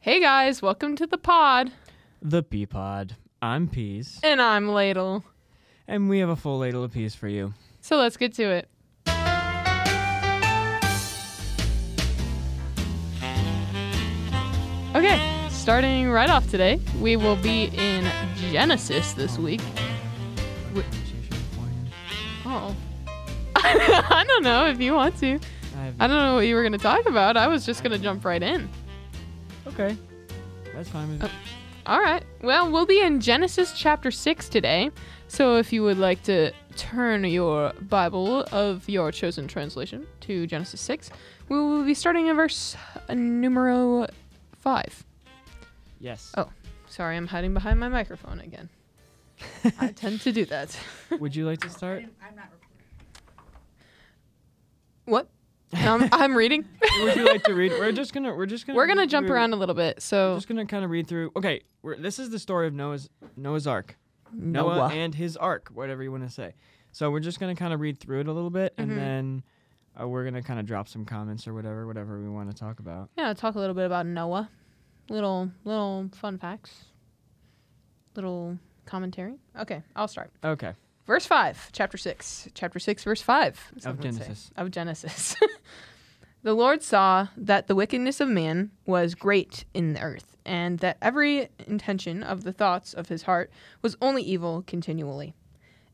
Hey guys, welcome to the pod. The Pea Pod. I'm Peas, And I'm Ladle. and we have a full ladle of peas for you. So let's get to it. Okay, starting right off today, we will be in Genesis this week. Oh. I don't know if you want to. I have- I don't know what you were going to talk about. I was just going to jump right in. Okay, that's fine with me. All right. Well, we'll be in Genesis chapter 6 today. So if you would like to turn your Bible of your chosen translation to Genesis 6, we will be starting in verse uh, numero 5. Yes. Oh. Sorry, I'm hiding behind my microphone again. I tend to do that. Would you like to start? I'm not recording. What? Um, I'm reading. Would you like to read? We're just gonna. We're just gonna. We're going to jump through- around a little bit. We're So, just gonna kind of read through. Okay, we're, this is the story of Noah's Noah's Ark. Noah, Noah. and his Ark, whatever you want to say. So we're just gonna kind of read through it a little bit, and then uh, we're gonna kind of drop some comments or whatever, whatever we want to talk about. Yeah, talk a little bit about Noah. Little little fun facts. Little commentary. Okay, I'll start. Okay. Verse 5, chapter 6. Chapter 6, verse 5. Of. Genesis. Of Genesis. the Lord saw that the wickedness of man was great in the earth, and that every intention of the thoughts of his heart was only evil continually.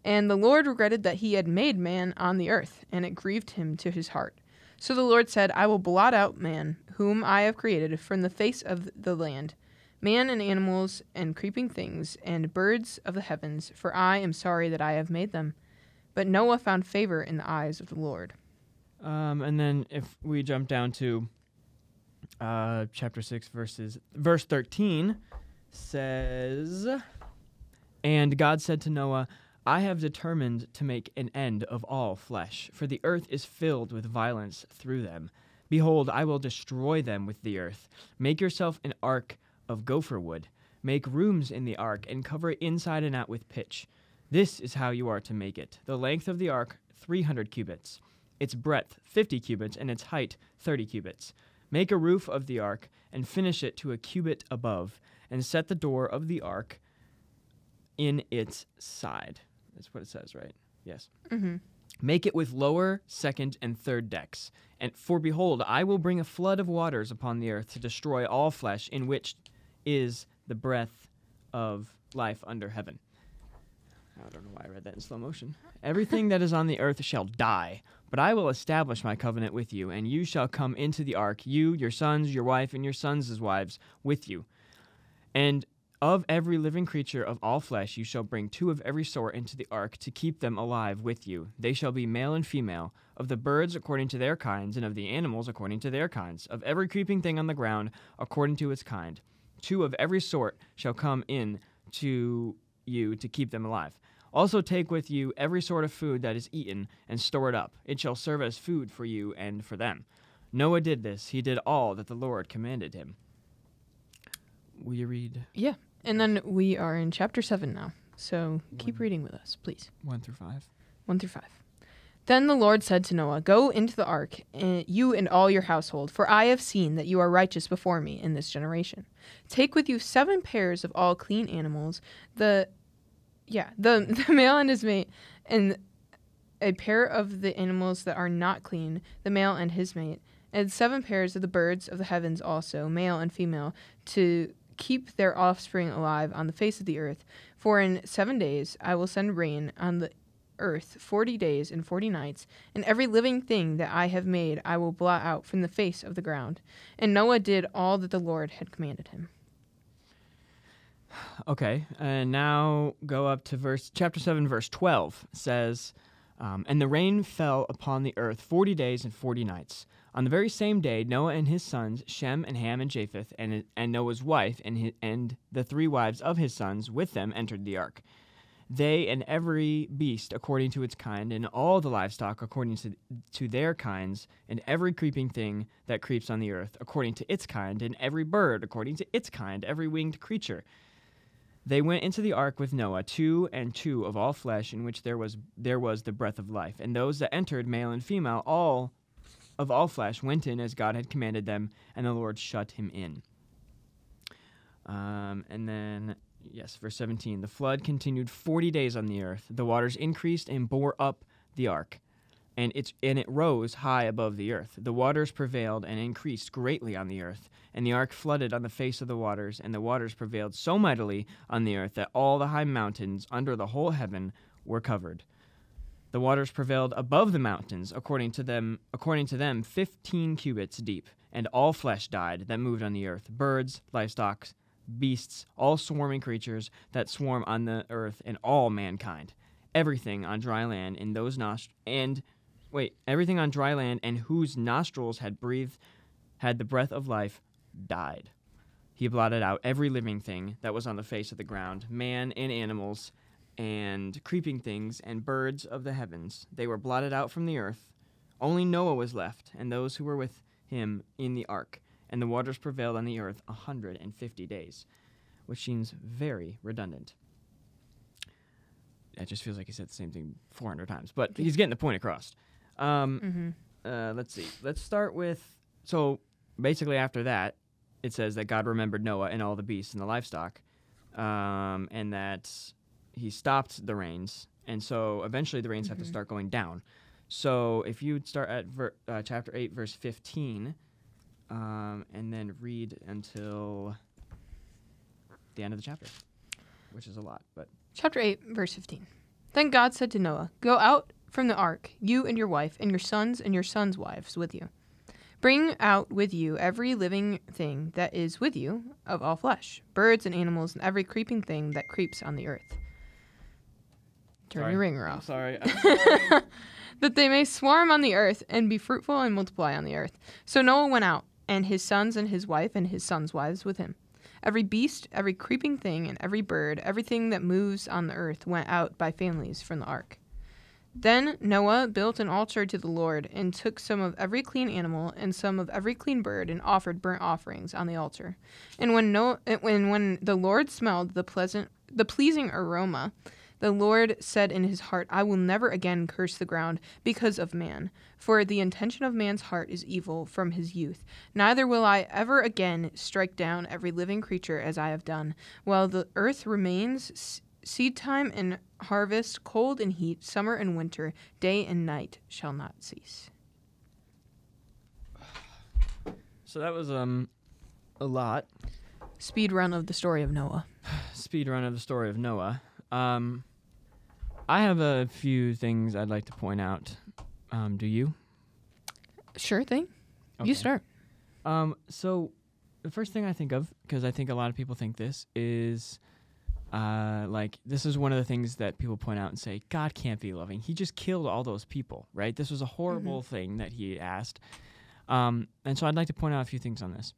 And the Lord regretted that he had made man on the earth, and it grieved him to his heart. So the Lord said, I will blot out man, whom I have created, from the face of the land, man and animals and creeping things, and birds of the heavens, for I am sorry that I have made them. But Noah found favor in the eyes of the Lord. Um, and then if we jump down to uh, chapter six, verses verse thirteen, says, "And God said to Noah." I have determined to make an end of all flesh, for the earth is filled with violence through them. Behold, I will destroy them with the earth. Make yourself an ark of gopher wood. Make rooms in the ark, and cover it inside and out with pitch. This is how you are to make it. The length of the ark, 300 cubits its breadth 50 cubits, and its height 30 cubits. Make a roof of the ark, and finish it to a cubit above, and set the door of the ark in its side. That's what it says, right? Yes. Mm-hmm. Make it with lower, second, and third decks. And for behold, I will bring a flood of waters upon the earth to destroy all flesh, in which is the breath of life under heaven. I don't know why I read that in slow motion. Everything that is on the earth shall die, but I will establish my covenant with you, and you shall come into the ark, you, your sons, your wife, and your sons' wives with you. And of every living creature of all flesh you shall bring two of every sort into the ark to keep them alive with you. They shall be male and female, of the birds according to their kinds, and of the animals according to their kinds, of every creeping thing on the ground according to its kind. Two of every sort shall come in to you to keep them alive. Also take with you every sort of food that is eaten, and store it up. It shall serve as food for you and for them. Noah did this. He did all that the Lord commanded him. Will you read Yeah. And then we are in chapter 7 now. So keep One. reading with us, please. 1 through 5? 1 through 5. Then the Lord said to Noah, Go into the ark, eh, you and all your household, for I have seen that you are righteous before me in this generation. Take with you seven pairs of all clean animals, the yeah, the, the male and his mate, and a pair of the animals that are not clean, the male and his mate, and seven pairs of the birds of the heavens also, male and female, to keep their offspring alive on the face of the earth. For in seven days I will send rain on the earth forty days and forty nights, and every living thing that I have made I will blot out from the face of the ground. And Noah did all that the Lord had commanded him. Okay, and now go up to verse chapter seven, verse twelve says, um, "And the rain fell upon the earth forty days and forty nights. On the very same day, Noah and his sons Shem and Ham and Japheth, and and Noah's wife and his, and the three wives of his sons with them entered the ark. They and every beast according to its kind, and all the livestock according to, to their kinds, and every creeping thing that creeps on the earth according to its kind, and every bird according to its kind, every winged creature." They went into the ark with Noah, two and two of all flesh, in which there was there was the breath of life. And those that entered, male and female, all of all flesh, went in as God had commanded them, and the Lord shut him in. Um, and then, yes, verse 17 the flood continued 40 days on the earth. The waters increased and bore up the ark, and, it's, and it rose high above the earth. The waters prevailed and increased greatly on the earth, and the ark flooded on the face of the waters, and the waters prevailed so mightily on the earth that all the high mountains under the whole heaven were covered. The waters prevailed above the mountains, according to them, according to them, fifteen cubits deep, and all flesh died that moved on the earth: birds, livestock, beasts, all swarming creatures that swarm on the earth, and all mankind. Everything on dry land in those nost and wait, everything on dry land and whose nostrils had breathed had the breath of life died. He blotted out every living thing that was on the face of the ground, man and animals, and creeping things and birds of the heavens. They were blotted out from the earth. Only Noah was left, and those who were with him in the ark, and the waters prevailed on the earth a hundred and fifty days, which seems very redundant. It just feels like he said the same thing 400 times, but he's getting the point across. Um, Mm-hmm. uh, let's see. Let's start with so basically after that, it says that God remembered Noah and all the beasts and the livestock, um, and that He stopped the rains, and so eventually the rains have to Mhm. start going down. So if you start at ver- uh, chapter eight, verse fifteen, um, and then read until the end of the chapter, which is a lot, but Chapter 8, verse 15. Then God said to Noah, Go out from the ark, you and your wife, and your sons and your sons' wives with you. Bring out with you every living thing that is with you of all flesh, birds and animals, and every creeping thing that creeps on the earth. Turn Sorry. your ringer I'm sorry. I'm sorry. that they may swarm on the earth and be fruitful and multiply on the earth. So Noah went out, and his sons and his wife and his sons' wives with him. Every beast, every creeping thing, and every bird, everything that moves on the earth went out by families from the ark. Then Noah built an altar to the Lord, and took some of every clean animal and some of every clean bird, and offered burnt offerings on the altar. And when no, when when the Lord smelled the pleasant, the pleasing aroma, the Lord said in his heart, I will never again curse the ground because of man, for the intention of man's heart is evil from his youth. Neither will I ever again strike down every living creature as I have done. While the earth remains, seed time and harvest, cold and heat, summer and winter, day and night shall not cease. so that was um a lot. Speed run of the story of Noah. speed run of the story of Noah. Um, I have a few things I'd like to point out. Um, do you? Sure thing. Okay. You start. Um, so the first thing I think of, because I think a lot of people think this, is uh, like this is one of the things that people point out and say, God can't be loving. He just killed all those people, right? This was a horrible thing that he asked. Um, and so I'd like to point out a few things on this.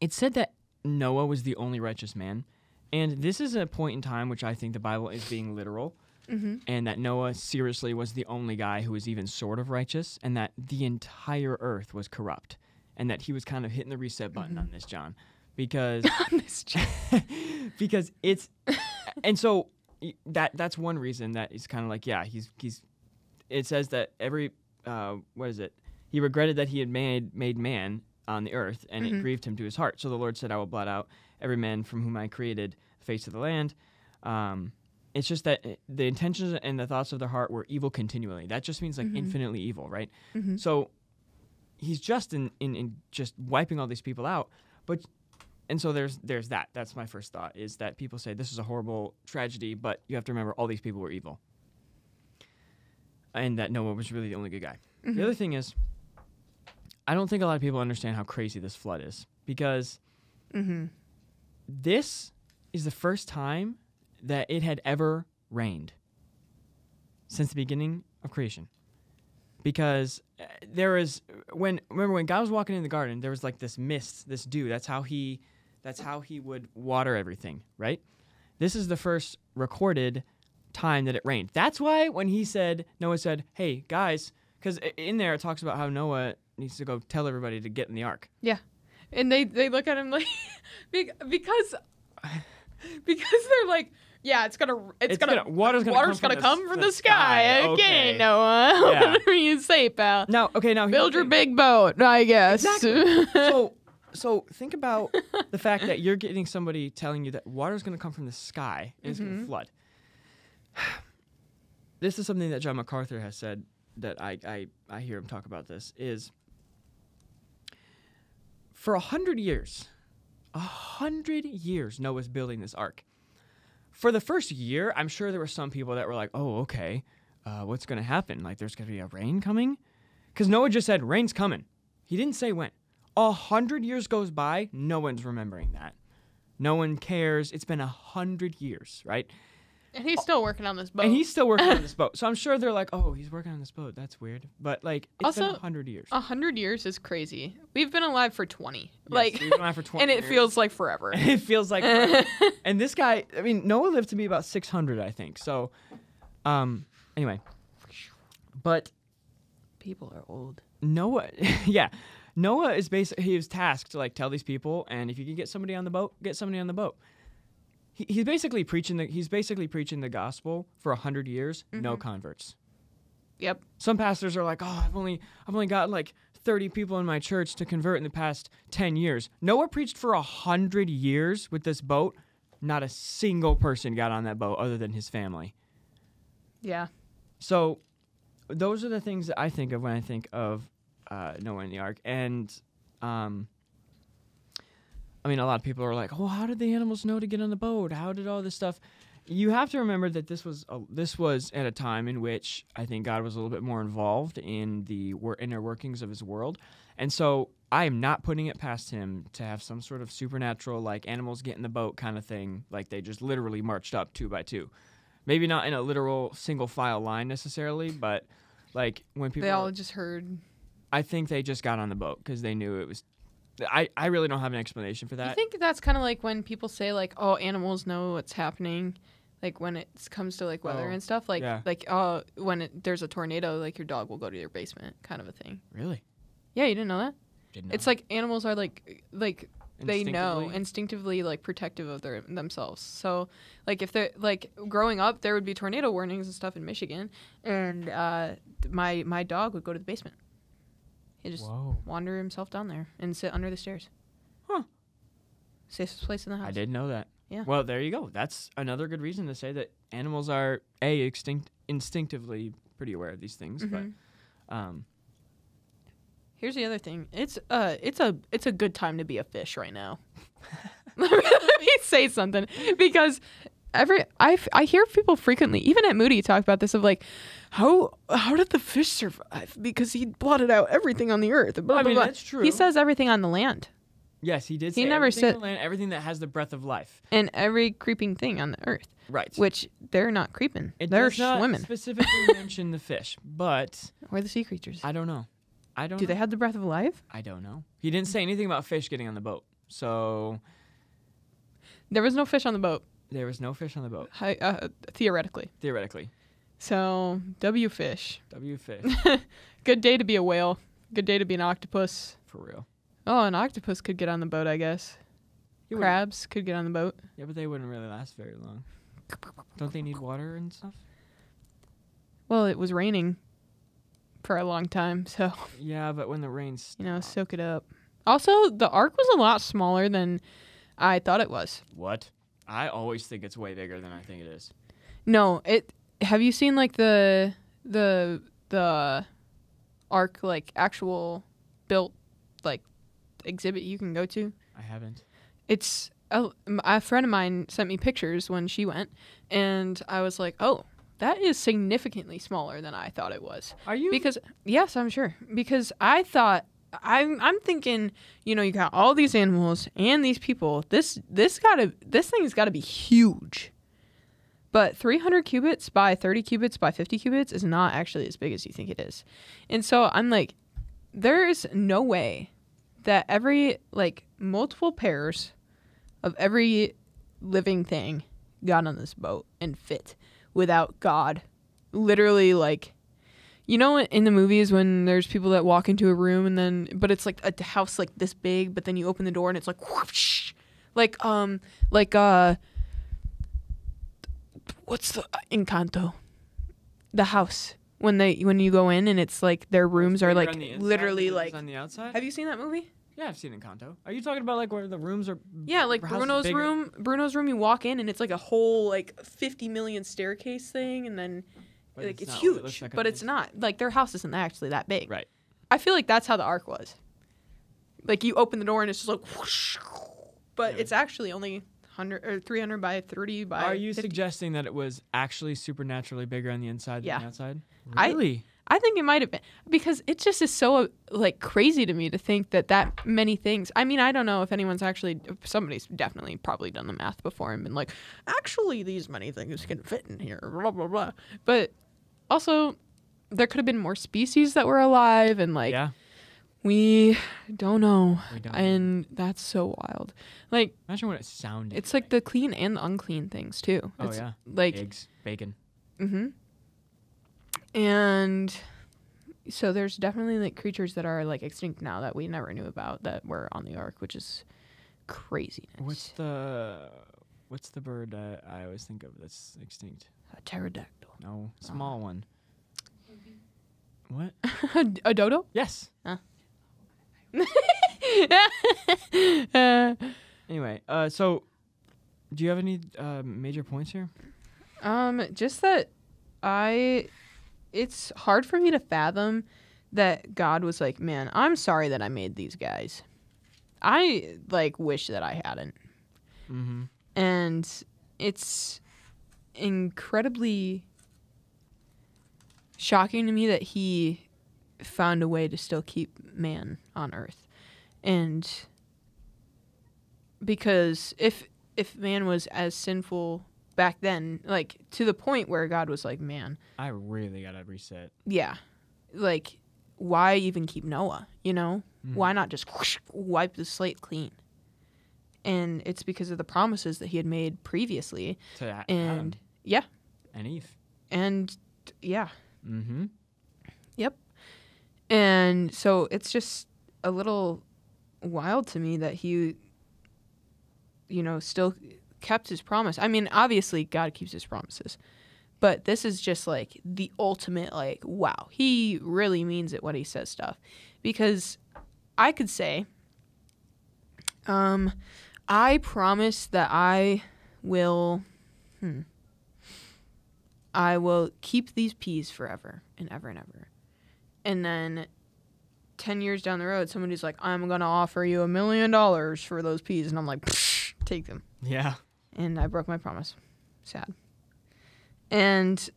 It said that Noah was the only righteous man. And this is a point in time which I think the Bible is being literal Mm-hmm. and that Noah seriously was the only guy who was even sort of righteous, and that the entire earth was corrupt, and that he was kind of hitting the reset button on this, John, because because it's and so that that's one reason that it's kind of like yeah he's he's it says that every uh, what is it? He regretted that he had made made man on the earth and it Mhm. grieved him to his heart. So the lord said i will blot out every man from whom i created the face of the land. Um, it's just that uh, the intentions and the thoughts of their heart were evil continually that just means like Mhm. infinitely evil right Mhm. so he's just in, in in just wiping all these people out but and so there's there's that that's my first thought is that people say this is a horrible tragedy but you have to remember all these people were evil and that noah was really the only good guy Mhm. the other thing is i don't think a lot of people understand how crazy this flood is because Mm-hmm. this is the first time that it had ever rained since the beginning of creation. Because uh, there is when remember when God was walking in the garden, there was like this mist, this dew. That's how he that's how he would water everything, right? This is the first recorded time that it rained. That's why when he said Noah said, "Hey guys," because in there it talks about how Noah needs to go tell everybody to get in the ark. Yeah, and they they look at him like because because they're like yeah it's gonna it's, It's gonna, gonna- water's gonna water's come gonna from the come from the the sky, sky. okay, Okay. Noah Yeah. whatever you say pal Now, okay, now build your big boat I guess Exactly. so So think about the fact that you're getting somebody telling you that water's going to come from the sky and it's going Mhm. to flood. This is something that John MacArthur has said that I, I, I hear him talk about this is for a hundred years, a hundred years Noah's building this ark. For the first year, I'm sure there were some people that were like, oh, okay, uh, what's going to happen? Like there's going to be a rain coming? Because Noah just said, rain's coming. He didn't say when. A hundred years goes by, no one's remembering that. No one cares. It's been a hundred years, right? And he's still working on this boat. And he's still working on this boat. So I'm sure they're like, oh, he's working on this boat. That's weird. But like, it's been Also, a hundred years. a hundred years is crazy. We've been alive for twenty. Yes, like, we've been alive for 20 and it years. feels like forever. it feels like forever. and this guy i mean noah lived to be about 600 i think so um anyway but People are old. noah yeah noah is basically he was tasked to like tell these people and if you can get somebody on the boat get somebody on the boat he, he's basically preaching the he's basically preaching the gospel for a 100 years no Mhm. converts Yep. some pastors are like oh i've only i've only got like 30 people in my church to convert in the past 10 years noah preached for a 100 years with this boat not a single person got on that boat other than his family Yeah. so those are the things that i think of when i think of uh, noah and the ark and um, i mean a lot of people are like oh how did the animals know to get on the boat how did all this stuff you have to remember that this was a, this was at a time in which I think God was a little bit more involved in the wor- inner workings of His world, and so I am not putting it past Him to have some sort of supernatural like animals get in the boat kind of thing, like they just literally marched up two by two, maybe not in a literal single file line necessarily, but like when people, They all just heard. I think they just got on the boat because they knew it was. I, I really don't have an explanation for that. I think that's kind of like when people say like, "Oh, animals know what's happening," like when it comes to like weather Oh, and stuff. Like, yeah. like uh, when it, there's a tornado, like your dog will go to your basement, kind of a thing. really, Yeah, you didn't know that? didn't know. It's like animals are like like they know Instinctively? instinctively like protective of their themselves. So like if they're like growing up, there would be tornado warnings and stuff in Michigan, and uh, my my dog would go to the basement. He just Whoa. wander himself down there and sit under the stairs. Huh. Safest place in the house. I didn't know that. Yeah. Well, there you go. That's another good reason to say that animals are a extinct instinctively pretty aware of these things. Mhm. But um, Here's the other thing. It's uh it's a it's a good time to be a fish right now. let me say something because every I, I hear people frequently even at Moody talk about this of like how how did the fish survive because he blotted out everything on the earth. Blah, I mean blah. that's true. He says everything on the land yes, he did. he say never everything on said- the land, everything that has the breath of life. and every creeping thing on the earth, Right. which they're not creeping. it they're does not swimming. specifically mention the fish, but Or the sea creatures. I don't know. I don't. Do know. they have the breath of life? I don't know. He didn't say anything about fish getting on the boat, so There was no fish on the boat, there was no fish on the boat hi- uh, theoretically. theoretically. So W fish. W fish Good day to be a whale. Good day to be an octopus. for real. Oh, an octopus could get on the boat, I guess. Wouldn't- Crabs could get on the boat. Yeah, but they wouldn't really last very long. Don't they need water and stuff? Well, it was raining for a long time, so, Yeah, but when the rains you know, soak it up. Also, the ark was a lot smaller than I thought it was. What? I always think it's way bigger than I think it is. No, it have you seen like the the the ark like actual built like exhibit you can go to? I haven't. it's a, a friend of mine sent me pictures when she went and i was like oh that is significantly smaller than i thought it was Are you? because yes i'm sure because i thought i'm i'm thinking you know you got all these animals and these people. This this gotta this thing's gotta be huge. But 300 cubits by 30 cubits by 50 cubits is not actually as big as you think it is. And so i'm like there's no way that every like multiple pairs of every living thing got on this boat and fit without God. Literally, like, you know, in the movies when there's people that walk into a room and then, but it's like a house like this big, but then you open the door and it's like whoosh, like um, like uh, what's the Encanto, the house when they when you go in and it's like their rooms are like literally than it is like. on the outside. Have you seen that movie? Yeah, I've seen Encanto. Are you talking about like where the rooms are? Yeah, like Her house is Bruno's room. Bruno's room. You walk in and it's like a whole like fifty million staircase thing, and then But like it's, not huge, but it's not. Like their house isn't actually that big. Right. I feel like that's how the ark was. Like you open the door and it's just like, whoosh, but Yeah. it's actually only hundred or three hundred by thirty by. Are you 50. suggesting that it was actually supernaturally bigger on the inside Yeah. than the outside? I- Really? I think it might have been because it just is so like crazy to me to think that that many things. I mean, I don't know if anyone's actually somebody's definitely probably done the math before and been like, actually, these many things can fit in here, blah blah blah. But also, there could have been more species that were alive, and like yeah. we don't know, We don't know. and that's so wild. Like Imagine what it sounded. it's like the clean and the unclean things too. Oh, It's yeah. like eggs, bacon. Mm-hmm. And so there's definitely like creatures that are like extinct now that we never knew about that were on the ark, which is crazy. What's the what's the bird uh, I always think of that's extinct? a pterodactyl? No, small one. What? a dodo? Yes. Uh, Anyway, uh, so do you have any uh, major points here? um, just that I, it's hard for me to fathom that God was like, man, I'm sorry that I made these guys. I like wish that I hadn't. Mm-hmm. and it's incredibly shocking to me that he found a way to still keep man on earth and because if if man was as sinful back then like to the point where god was like man I really gotta reset. yeah like why even keep noah you know Mhm. why not just whoosh, wipe the slate clean and it's because of the promises that he had made previously To A- and yeah and Eve. and yeah Mm-hmm. Yep. And so it's just a little wild to me that he you know still kept his promise i mean obviously god keeps his promises but this is just like the ultimate like wow he really means it when he says stuff because i could say um i promise that i will hmm i will keep these peas forever and ever and ever. And then 10 years down the road somebody's like i'm gonna offer you a million dollars for those peas. And i'm like take them. Yeah. and i broke my promise. Sad. And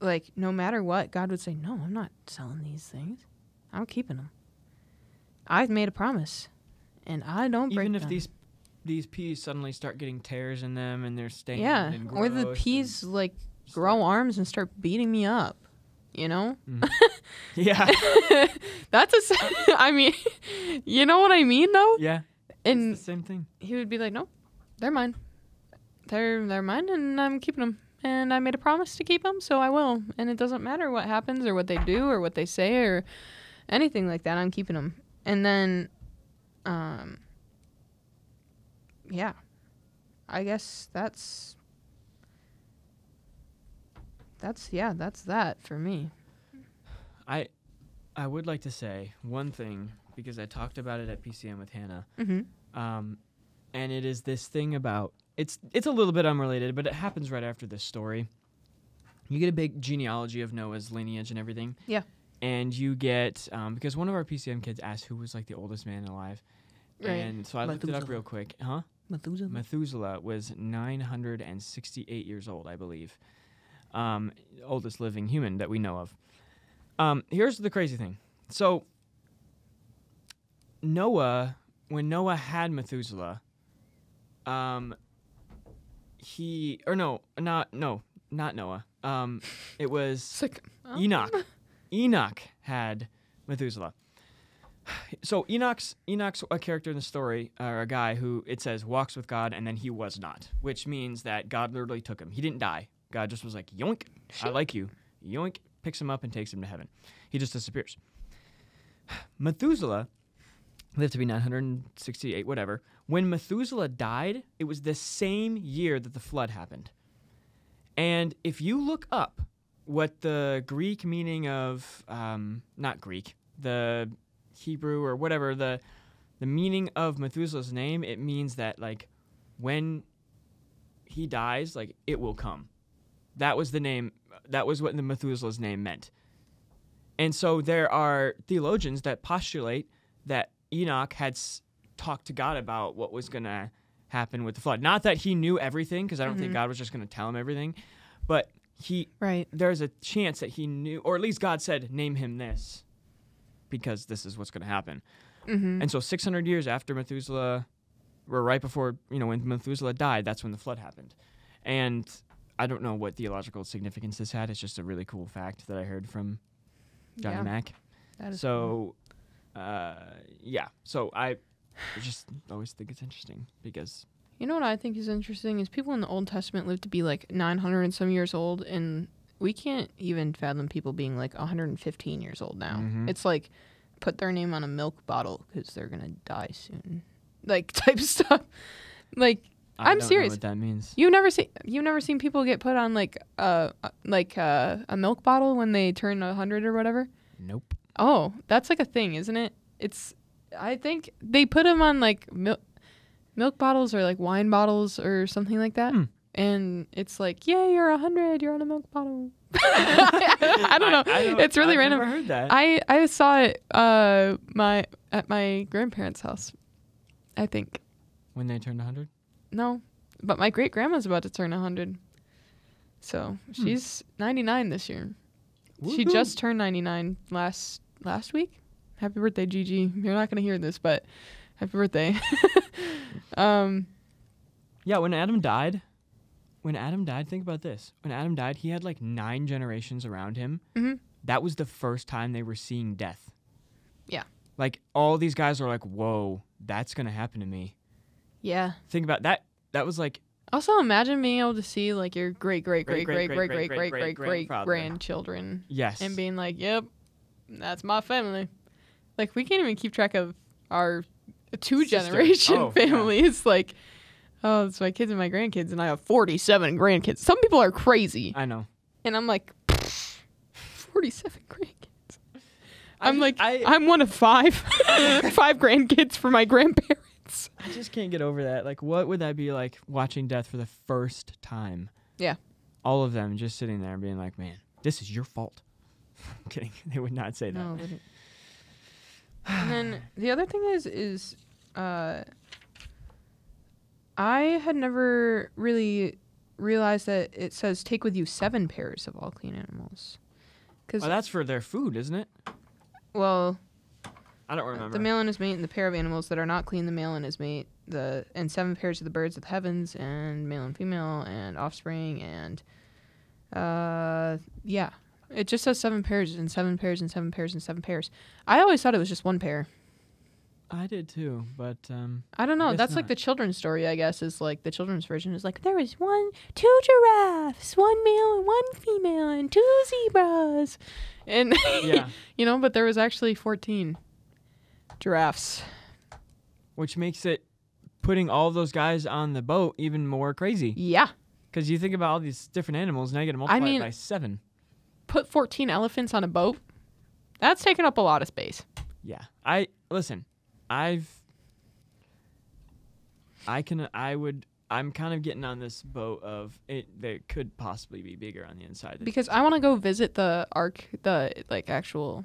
like no matter what god would say no i'm not selling these things. I'm keeping them. I've made a promise and i don't break Even if them. these these peas suddenly start getting tears in them and they're stained yeah or the peas like grow arms and start beating me up you know Mhm. yeah. that's a. I mean you know what i mean though Yeah. and it's the same thing. he would be like, "No, they're mine. They're they're mine, and I'm keeping them. And I made a promise to keep them, so I will. And it doesn't matter what happens or what they do or what they say or anything like that. I'm keeping them. And then, um, yeah, I guess that's that's yeah, that's that for me. I I would like to say one thing because I talked about it at PCM with Hannah. Mm-hmm. Um, and it is this thing about it's it's a little bit unrelated, but it happens right after this story. You get a big genealogy of Noah's lineage and everything. Yeah. And you get um, because one of our PCM kids asked who was like the oldest man alive, Right. and so I looked it up real quick. Huh? Methuselah. Methuselah was 968 years old, I believe. Um, oldest living human that we know of. Um, here's the crazy thing. So, Noah, when Noah had Methuselah, um, he or no, not no, not Noah. Um, it was oh. Enoch. Enoch had Methuselah. So Enoch's Enoch's a character in the story, or a guy who it says walks with God, and then he was not, which means that God literally took him. He didn't die. God just was like, yoink, I like you. Yoink, picks him up and takes him to heaven. He just disappears. Methuselah lived to be 968, whatever. When Methuselah died, it was the same year that the flood happened. And if you look up what the Greek meaning of, um, not Greek, the Hebrew or whatever the the meaning of Methuselah's name, it means that like when he dies, like it will come. That was the name. That was what the Methuselah's name meant. And so there are theologians that postulate that Enoch had s- talked to God about what was going to happen with the flood. Not that he knew everything, because I don't think Mhm. God was just going to tell him everything, but he Right. there's a chance that he knew, or at least God said, name him this, because this is what's going to happen. Mm-hmm. And so 600 years after Methuselah, or right before, you know, when Methuselah died, that's when the flood happened. And I don't know what theological significance this had. It's just a really cool fact that I heard from Johnny yeah, Mack. that is cool. So, uh, yeah. So I just always think it's interesting because You know what I think is interesting is people in the Old Testament lived to be like 900 and some years old, and we can't even fathom people being like 115 years old now. Mhm. It's like put their name on a milk bottle because they're gonna die soon, like type stuff. Like I I'm don't serious. know what that means. you've never seen you've never seen people get put on like uh uh, like uh, a milk bottle when they turn 100 or whatever. Nope. Oh, that's like a thing, isn't it? It's I think they put them on like milk milk bottles or like wine bottles or something like that. Hmm. And it's like, yeah, you're a hundred. You're on a milk bottle. I don't know. it's really I've random. Never heard that. I I saw it uh my at my grandparents' house. I think when they turned 100. no, but my great grandma's about to turn a hundred. So she's ninety nine this year. She just turned 99 last last week. Happy birthday, Gigi. You're not gonna hear this, but happy birthday. um, Yeah, when Adam died, when Adam died, think about this. When Adam died, he had like nine generations around him. mhm. That was the first time they were seeing death. Yeah. Like all these guys were like, "Whoa, that's gonna happen to me." yeah. Think about that. That was like, Also, imagine being able to see like your great great great great great great great great great grandchildren yes, and being like, "Yep, that's my family." Like we can't even keep track of our two generation Oh, families. Like, oh, it's my kids and my grandkids, and I have 47 grandkids. Some people are crazy, I know. and I'm like, 47 grandkids. I I'm just- like, I, I'm one of five, five grandkids for my grandparents. I just can't get over that. Like, what would that be like watching death for the first time? Yeah. All of them just sitting there and being like, "Man, this is your fault." I'm kidding. They would not say that. No, and then the other thing is, is uh, I had never really realized that it says take with you seven pairs of all clean animals. Because Well, that's for their food, isn't it? well, I don't remember. the male and his mate and the pair of animals that are not clean, the male and his mate, the and seven pairs of the birds of the heavens, and male and female, and offspring, and uh, yeah, it just says seven pairs and seven pairs and seven pairs and seven pairs. I always thought it was just one pair. I did too, but um, I don't know. guess That's like the children's story, I guess, is like the children's version is like there was one, two giraffes, one male and one female, and two zebras, and yeah, you know, but there was actually fourteen giraffes. which makes it putting all those guys on the boat even more crazy. Yeah, Because you think about all these different animals, now you got to multiply mean- by seven. put fourteen elephants on a boat. That's taking up a lot of space. Yeah, I listen. I've, I can, I would, I'm kind of getting on this boat of it. There could possibly be bigger on the inside. Because I want to go visit the ark the like actual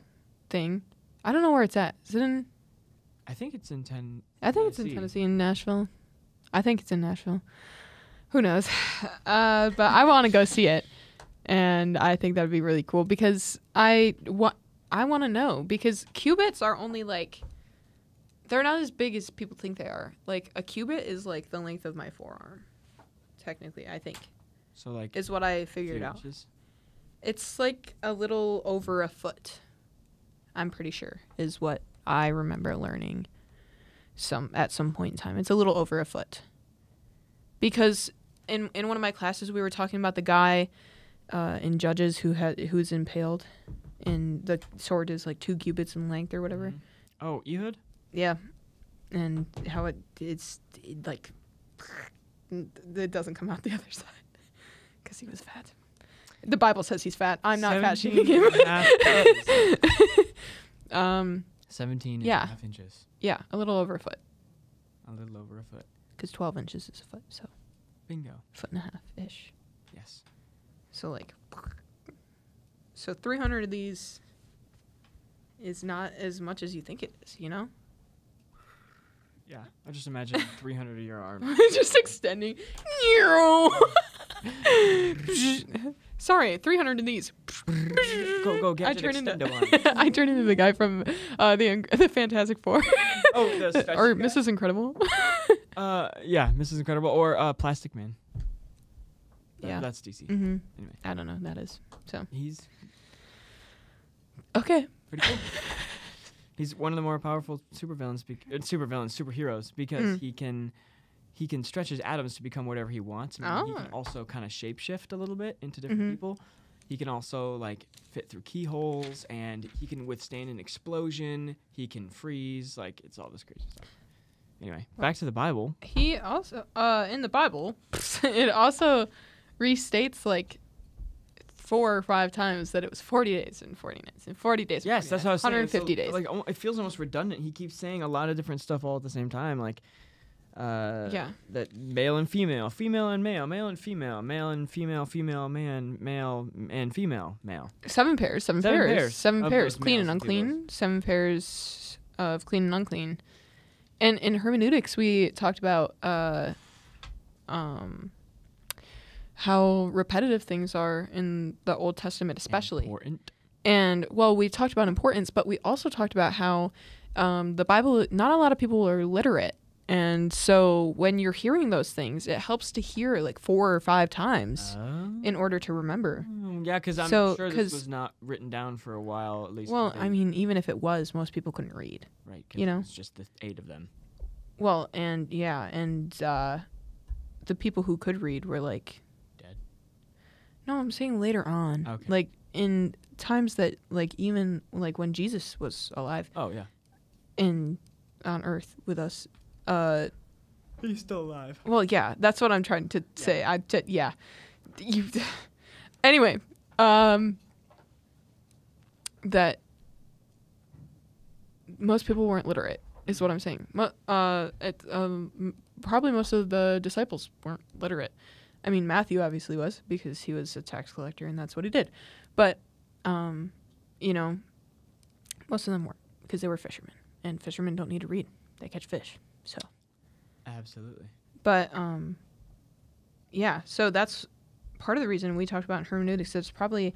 thing. I don't know where it's at. Is it in? I think it's in ten. I think it's in Tennessee. Tennessee, in Nashville. I think it's in Nashville. Who knows? Uh, but I want to go see it, and I think that'd be really cool because I want I want to know because qubits are only like they're not as big as people think they are. Like a cubit is like the length of my forearm, technically. I think So like is what I figured out. inches. It's like a little over a foot. I'm pretty sure is what I remember learning some at some point in time. It's a little over a foot. Because in in one of my classes we were talking about the guy uh, in Judges who had who's impaled and the sword is like 2 cubits in length or whatever. Mhm. Oh, Ehud. Yeah. And how it it's it like it doesn't come out the other side cuz he was fat. The Bible says he's fat. I'm not fat 17 shaming him. a half. Um, 17 and Yeah. a half inches. Yeah, a little over a foot. A little over a foot. Because 12 inches is a foot, so Bingo. foot and a half ish. Yes. So like, so 300 of these is not as much as you think it is. You know, Yeah. I just imagine 300 of your arm. just extending. Sorry, 300 of these. Go, go, get I turn into. I turn into the guy from uh, the the Fantastic Four. Oh, the or guy? Mrs. Incredible. Uh, yeah, Mrs. Incredible or uh, Plastic Man. That- Yeah. That's DC. hmm Anyway, I don't know who that is. So he's okay. pretty cool. He's one of the more powerful supervillains, bec- uh, supervillains, superheroes, because Mm. he can he can stretch his atoms to become whatever he wants. I mean, He can Oh. also kind of shapeshift a little bit into different Mhm. people. He can also like fit through keyholes, and he can withstand an explosion. He can freeze. Like it's all this crazy stuff. Anyway, back to the Bible. He also uh in the Bible, it also restates like four or five times that it was 40 days and 40 nights and 40 days. Yes, 40 that's nights, what I was saying. 150 So, days. Like it feels almost redundant. He keeps saying a lot of different stuff all at the same time. Like, uh, Yeah. that male and female, female and male, male and female, male and female, female, man, male and female, male. seven pairs, seven, Seven pairs, pairs seven pairs, clean and unclean, seven pairs of clean and unclean. And in hermeneutics, we talked about uh, um, how repetitive things are in the Old Testament, especially. important. And well, we talked about importance, but we also talked about how um, the Bible, not a lot of people are literate. And so when you're hearing those things, it helps to hear like four or five times in order to remember. Oh, yeah, because I'm So, sure this was not written down for a while, at least. Well, they- I mean, even if it was, most people couldn't read. right? you know. it's just the eight of them. Well, and yeah, and uh, the people who could read were like. No, I'm saying later on. Okay. Like in times that like even like when Jesus was alive Oh yeah, in on earth with us. Uh he's still alive. well, yeah, that's what I'm trying to say. I t- yeah. You Anyway, um that most people weren't literate is what I'm saying. Mo- uh it, um probably most of the disciples weren't literate. I mean, Matthew obviously was because he was a tax collector and that's what he did. But um you know, most of them weren't because they were fishermen and fishermen don't need to read. They catch fish. So Absolutely. but um, yeah, so that's part of the reason we talked about in hermeneutics. That's probably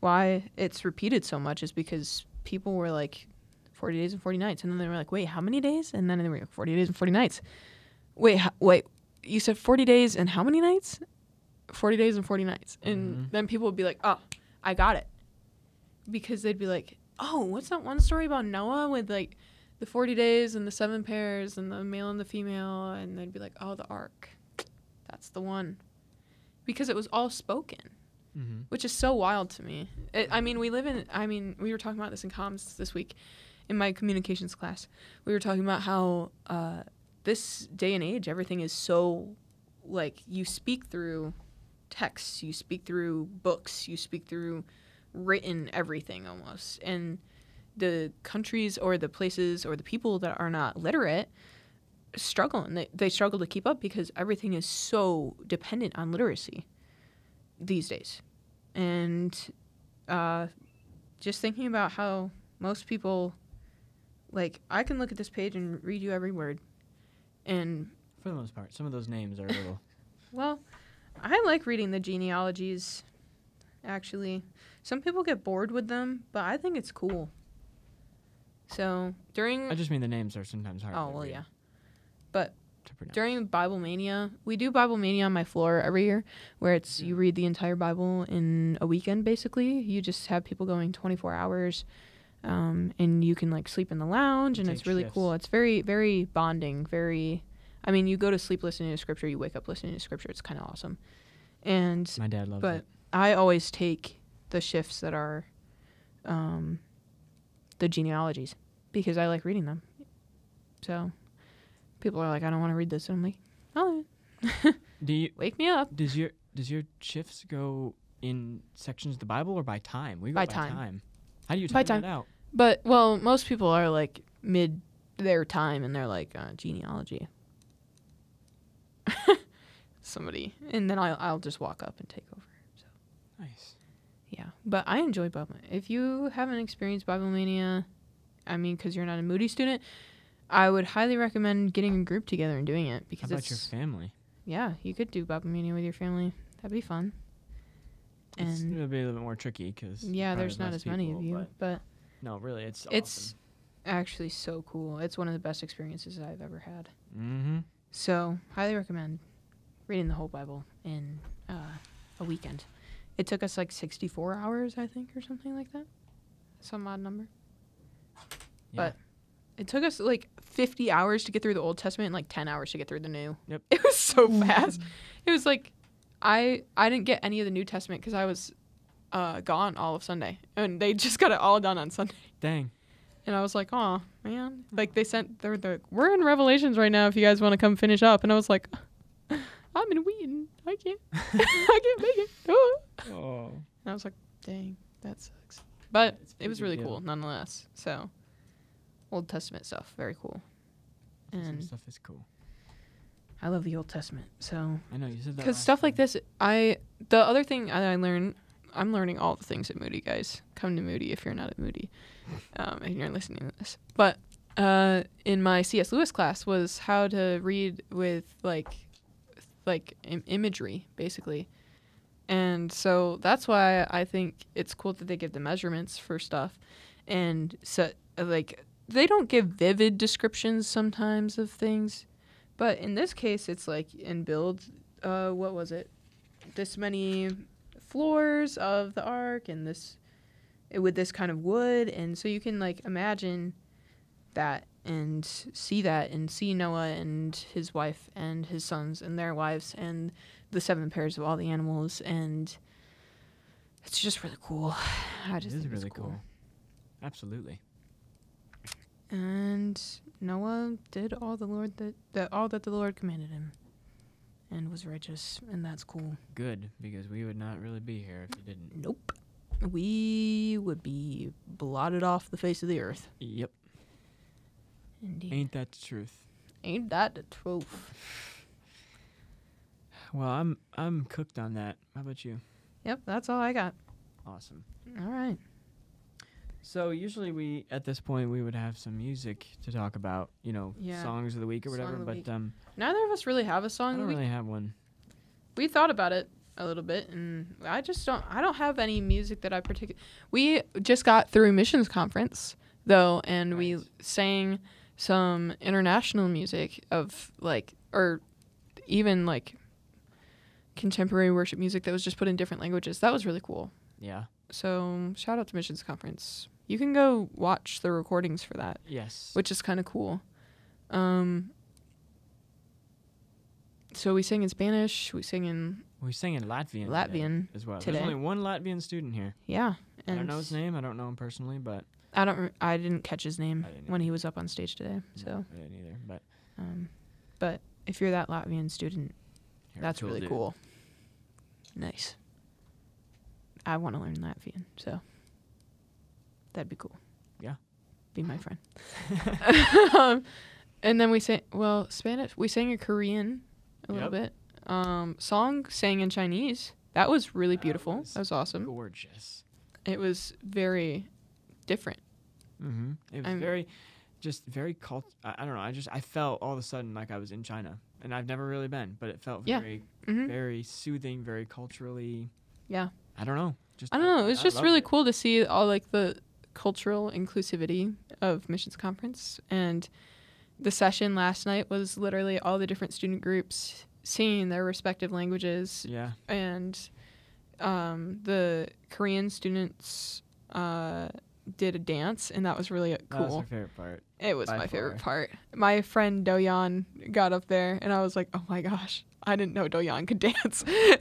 why it's repeated so much is because people were like forty days and forty nights, and then they were like, wait, how many days? And then they were like forty days and forty nights. Wait, wait, you said forty days and how many nights? Forty days and forty nights, and Mhm. then people would be like, oh, I got it, because they'd be like, oh, what's that one story about Noah with like the 40 days and the seven pairs and the male and the female? And they'd be like oh the ark. That's the one. Because it was all spoken Mm-hmm. which is so wild to me. It, i mean we live in i mean we were talking about this in comms this week in my communications class. We were talking about how uh, this day and age everything is so like you speak through texts you speak through books you speak through written everything almost. And the countries or the places or the people that are not literate struggle and they, they struggle to keep up because everything is so dependent on literacy these days. And uh, just thinking about how most people like i can look at this page and read you every word and For the most part, some of those names are a little. well i like reading the genealogies actually some people get bored with them but i think it's cool so during I just mean the names are sometimes hard. oh well read, yeah but during Bible Mania, we do Bible Mania on my floor every year, where it's you read the entire Bible in a weekend. Basically, you just have people going 24 hours, um, and you can like sleep in the lounge, and it's really shifts. cool. It's very very bonding. Very, I mean, you go to sleep listening to scripture, you wake up listening to scripture. It's kind of awesome, and My dad loves it. but it. I always take the shifts that are, um, the genealogies because I like reading them. So, people are like, I don't want to read this, and I'm like, oh, Do you? wake me up. Does your does your shifts go in sections of the Bible or by time? We go By by, time. time. How do you time time. out? But well, most people are like mid their time and they're like uh, genealogy. Somebody, and then I'll I'll just walk up and take over. Nice. Yeah, but I enjoy Bible. If you haven't experienced Bible Mania, I mean, because you're not a Moody student, I would highly recommend getting a group together and doing it How because about your family? yeah, you could do Bible Mania with your family. That'd be fun. It's, And it'll be a little bit more tricky because yeah, there's not as many of you, but no, really, it's it's actually so cool. It's one of the best experiences I've ever had. Mm-hmm. So highly recommend reading the whole Bible in uh, a weekend. It took us like 64 hours, I think, or something like that. Some odd number. But it took us like 50 hours to get through the Old Testament and like 10 hours to get through the New. Yep. It was so fast. It was like I I didn't get any of the New Testament because I was uh, gone all of Sunday, and they just got it all done on Sunday. dang. And I was like, oh man, like they sent they're the we're in Revelations right now. If you guys want to come finish up, and I was like, I'm in Wheaton. I can't, I can't make it. Oh. Oh. And I was like, dang, that sucks. But a it was really cool nonetheless. So, Old Testament stuff, very cool. And stuff is cool. I love the Old Testament. So, I know you said that. because stuff like this, I the other thing I I learned, I'm learning all the things at Moody, guys. Come to Moody if you're not at Moody, um, and you're listening to this. But uh, in my C.S. Lewis class was how to read with like like Im- imagery, basically. And so that's why I think it's cool that they give the measurements for stuff, and so like they don't give vivid descriptions sometimes of things, but in this case it's like in build, uh, what was it? This many floors of the ark and this with this kind of wood, and so you can like imagine that and see that and see Noah and his wife and his sons and their wives and the seven pairs of all the animals and it's just really cool. I just is think really it's cool. cool. Absolutely. And Noah did all the Lord that, that all that the Lord commanded him and was righteous and that's cool. Good because we would not really be here if you didn't. Nope. We would be blotted off the face of the earth. Yep. Indeed. Ain't that the truth? Ain't that the truth? Well, I'm I'm cooked on that. How about you? Yep, that's all I got. Awesome. All right. So usually we at this point we would have some music to talk about, you know, Yeah. songs of the week or whatever. But week. um, Neither of us really have a song. I don't really have one. we thought about it a little bit, and I just don't. I don't have any music that I particular. We just got through missions conference though, and we sang some international music of like, or even like contemporary worship music that was just put in different languages. That was really cool. Yeah. So shout out to missions conference. You can go watch the recordings for that, Yes. which is kind of cool. Um. So we sing in Spanish. We sing in we sang in Latvian. Latvian as well. today. There's only one Latvian student here. Yeah, I don't know his name. I don't know him personally, but I don't. re- I didn't catch his name when he was up on stage today. no, So, I didn't either. But um, but if you're that Latvian student, you're that's really dude. cool. Nice. I want to learn Latvian, so that'd be cool. Yeah. Be my friend. um, and then we sang. Well, Spanish. We sang in Korean a little bit. Um, song sang in Chinese. That was really That beautiful. was that was awesome. Gorgeous. It was very different. Mm-hmm. It was I'm- very, just very cult. I, I don't know. I just I felt all of a sudden like I was in China, and I've never really been, but it felt Yeah. very, hmm very soothing, very culturally. Yeah. I don't know. Just I don't know. It was I just really it. cool to see all like the cultural inclusivity of missions conference and the session last night was literally all the different student groups singing their respective languages Yeah. and um, the Korean students uh, did a dance and that was really That was cool. my favorite part. It was by my favorite part. My friend Doyan got up there and I was like, "Oh my gosh, I didn't know Doyon could dance. They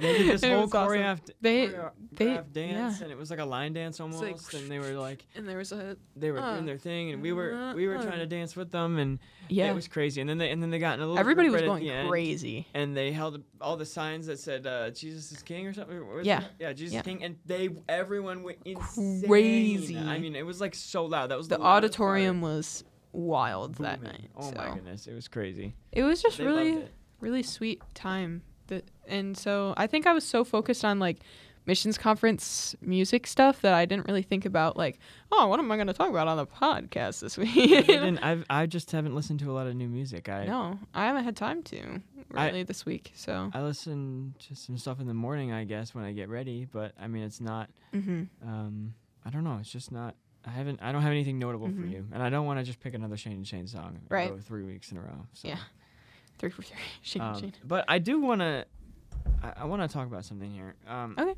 did this whole was awesome. They- choreographed they- dance, yeah. and it was like a line dance almost. like, and they were like, and there was a they were Uh, doing their thing, and we were we were uh, trying to dance with them, and yeah. it was crazy. And then they and then they got in a little. Everybody was going the end, crazy. and they held all the signs that said uh, "Jesus is King" or something. What Yeah. yeah, Jesus Yeah. is King, and they everyone went insane. Crazy. I mean, it was like so loud. That was The the, loudest part. auditorium was wild that night. Oh so. my goodness, it was crazy. It was just They really. Really sweet time. That and so I think I was so focused on like missions conference music stuff that I didn't really think about like, oh, what am I going to talk about on the podcast this week? didn't- I've, I just haven't listened to a lot of new music. I no, I haven't had time to I- really this week. So, I listen to some stuff in the morning, I guess, when I get ready. But I mean, it's not. hmm Um, I don't know. It's just not. I haven't. I don't have anything notable for Mhm. you, and I don't want to just pick another Shane and Shane song. Right. Three weeks in a row. So. Yeah. Three for three. Shake and Um, shake. but I do want to. I, I want to talk about something here. Um, Okay.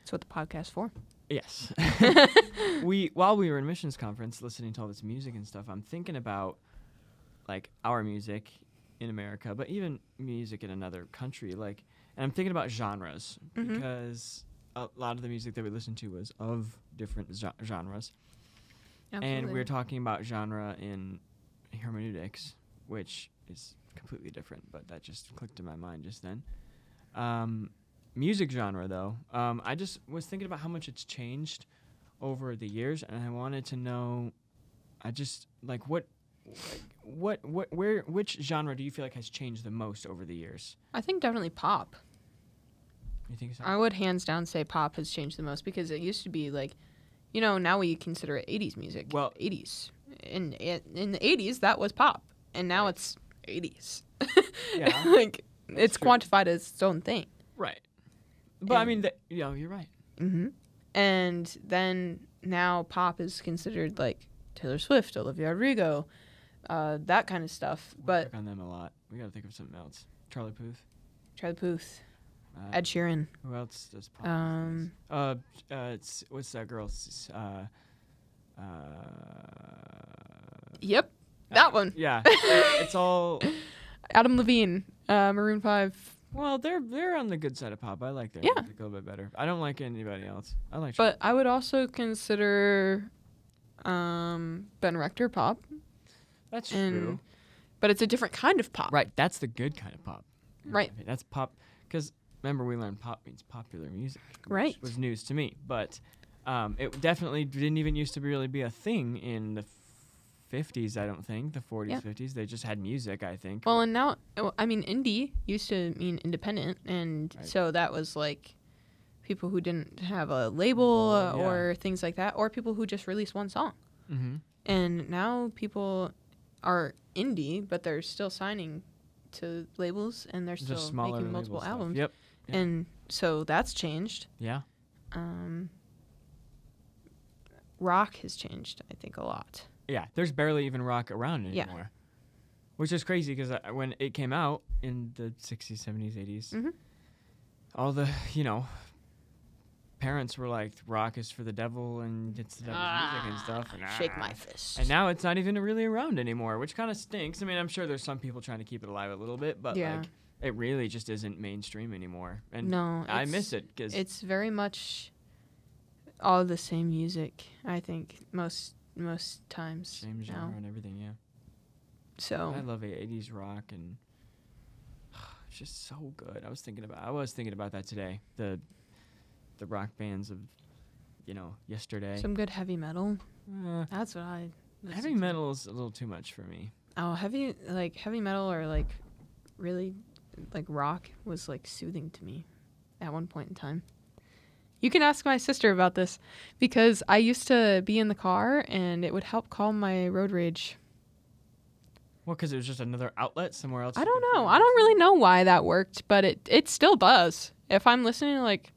That's what the podcast for. Yes. we while we were in missions conference listening to all this music and stuff, I'm thinking about like our music in America, but even music in another country. Like, and I'm thinking about genres Mhm. because a lot of the music that we listened to was of different ge- genres, and we're talking about genre in hermeneutics, which is completely different, but that just clicked in my mind just then. Um, music genre, though, um, I just was thinking about how much it's changed over the years, and I wanted to know, I just like what, what, what, where, which genre do you feel like has changed the most over the years? I think definitely pop. You think so? I would hands down say pop has changed the most because it used to be like, you know, now we consider it 80s music. Well- 80s. In in the 80s that was pop, and now it's 80s. Yeah, like it's true. quantified as its own thing. right. But I mean, that, you know, you're right. Mm-hmm. And then now pop is considered like Taylor Swift, Olivia Rodrigo, uh, that kind of stuff. We But on them a lot. We got to think of something else. Charlie Puth. Charlie Puth, Uh, Ed Sheeran, Who else does pop? um, Uh, uh, it's, what's that girl? S- Uh, uh, yep, that one. Yeah, it's all. Adam Levine, uh, Maroon Five. Well, they're they're on the good side of pop. I like their Yeah. music a little bit better. I don't like anybody else. I like. But I would also consider um, Ben Rector pop, that's and true. but it's a different kind of pop. Right, that's the good kind of pop. in my Right. That's pop. Because remember, we learned pop means popular music. which Right. Was news to me, but um, it definitely didn't even used to be really be a thing in the. 50s, I don't think. The 40s, Yeah. 50s. They just had music, I think. Well, and now, I mean, indie used to mean independent, and Right. so that was like people who didn't have a label uh, yeah. or things like that, or people who just released one song. mm-hmm. And now people are indie, but they're still signing to labels, and they're still making multiple albums. Yep. yeah. And so that's changed. Yeah. Um, rock has changed, I think, a lot. Yeah, there's barely even rock around Yeah. anymore. Which is crazy because when it came out in the 60s, 70s, 80s, Mhm. all the, you know, parents were like, rock is for the devil and it's the devil's music and stuff. And, Ah, Shake ah. my fist. And now it's not even really around anymore, which kind of stinks. I mean, I'm sure there's some people trying to keep it alive a little bit, but Yeah. like, it really just isn't mainstream anymore. And no, I miss it because It's very much all the same music. I think most most times same now. genre and everything. Yeah. So I love 80s rock and it's just so good. I was thinking about I was thinking about that today. The the rock bands of you know, yesterday. some good heavy metal. Uh, That's what I. heavy to. metal is a little too much for me. Oh, heavy like heavy metal or like really like rock was like soothing to me at one point in time. You can ask my sister about this because I used to be in the car and it would help calm my road rage. Well, because it was just another outlet somewhere else. I don't know. I don't really know why that worked, but it it still does. If I'm listening to like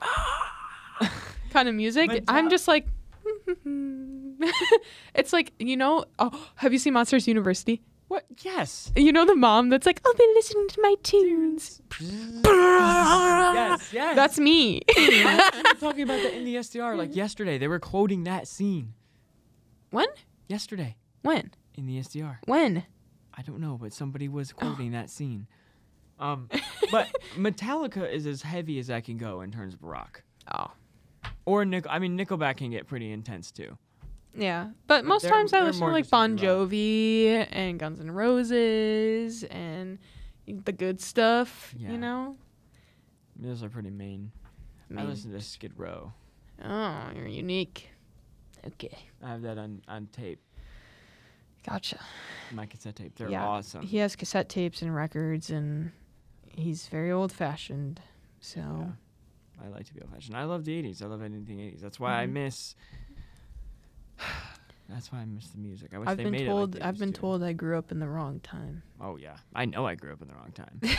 kind of music, I'm just like it's like, you know, oh, have you seen Monsters University? What? Yes. You know the mom that's like, "I've been listening to my tunes." yes. Yes. That's me. I was talking about that in the SDR like yesterday. They were quoting that scene when? yesterday When? in the SDR. When? I don't know, but somebody was quoting that scene. Um, but Metallica is as heavy as I can go in terms of rock. Oh. Or Nick. I mean, Nickelback can get pretty intense too. Yeah, but most they're- times I listen to like Bon. Jovi and Guns N' Roses and the good stuff. Yeah. You know. Those are pretty main. I listen to Skid Row. Oh, you're unique. Okay, I have that on, on tape, gotcha. my cassette tape. They're Yeah. awesome. He has cassette tapes and records, and he's very old fashioned. So Yeah. I like to be old fashioned. I love the 80s. I love anything 80s. That's why I Mhm. miss. That's why I miss the music. I wish I've they been made told it like I've been to. told I grew up in the wrong time. Oh yeah, I know I grew up in the wrong time.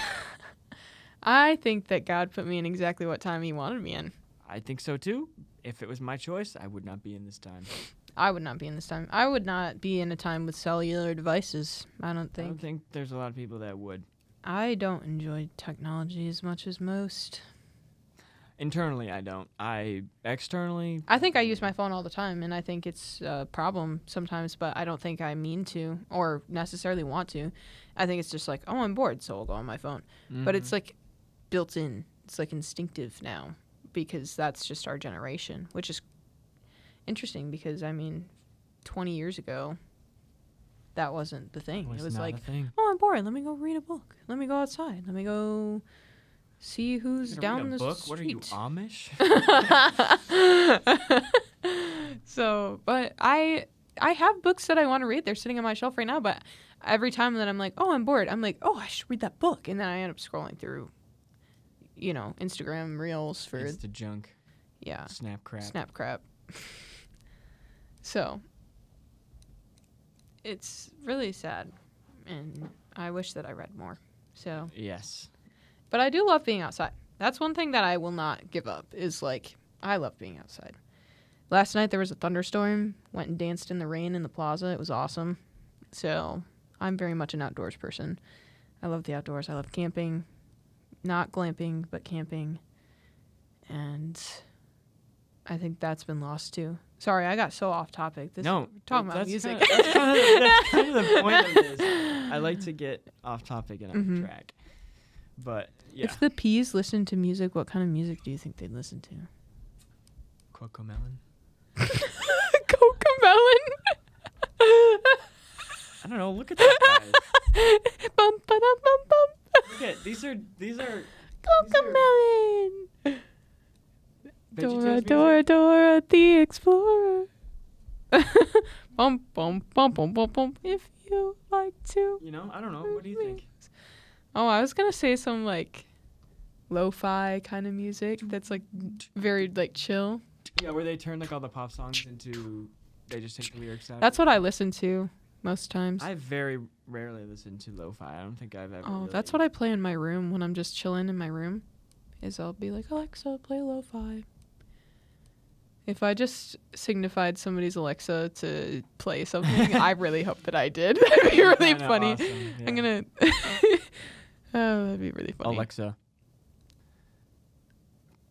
I think that God put me in exactly what time He wanted me in. I think so too. If it was my choice, I would not be in this time. I would not be in this time. I would not be in a time with cellular devices. I don't think. I don't think there's a lot of people that would. I don't enjoy technology as much as most. Internally, I don't. I externally. I think I use my phone all the time, and I think it's a problem sometimes, but I don't think I mean to or necessarily want to. I think it's just like, oh, I'm bored, so I'll go on my phone. But it's Mhm. like built in, it's like instinctive now because that's just our generation, which is interesting because, I mean, 20 years ago, that wasn't the thing. Was it was like, oh, I'm bored. Let me go read a book. Let me go outside. Let me go see who's down the book? street. What are you Amish? so, but I I have books that I want to read. They're sitting on my shelf right now, but every time that I'm like, "Oh, I'm bored." I'm like, "Oh, I should read that book." And then I end up scrolling through you know, Instagram reels for it's the junk. yeah, Snap crap. snap crap. so, it's really sad and I wish that I read more. So, Yes. But I do love being outside. That's one thing that I will not give up is like I love being outside. Last night there was a thunderstorm. Went and danced in the rain in the plaza. It was awesome. So I'm very much an outdoors person. I love the outdoors. I love camping, not glamping, but camping. And I think that's been lost too. Sorry, I got so off topic. This no, we're talking about music. Kinda, that's, kind of, that's kind of the point of this. I like to get off topic and off Mhm. track. But yeah, If the peas listened to music, what kind of music do you think they'd listen to? CoComelon. Coca melon. I don't know. Look at these guys. bum, ba-dum, bum, bum. Look at these are these are Coca are melon. Dora, Dora. Dora, the explorer. bum, bum, bum, bum, bum, bum. If you like to. You know, I don't know. What do you think? Oh, I was gonna say some like lo-fi kind of music that's like very like chill. Yeah, where they turn like all the pop songs into they just take the lyrics out. That's what I listen to most times. I very rarely listen to lo-fi. I don't think I've ever. Oh, that's what I play in my room when I'm just chilling in my room. Is I'll be like, Alexa, play lo-fi. If I just signified somebody's Alexa to play something, I really hope that I did. That'd be really funny. I'm gonna. oh, that'd be really funny. Alexa.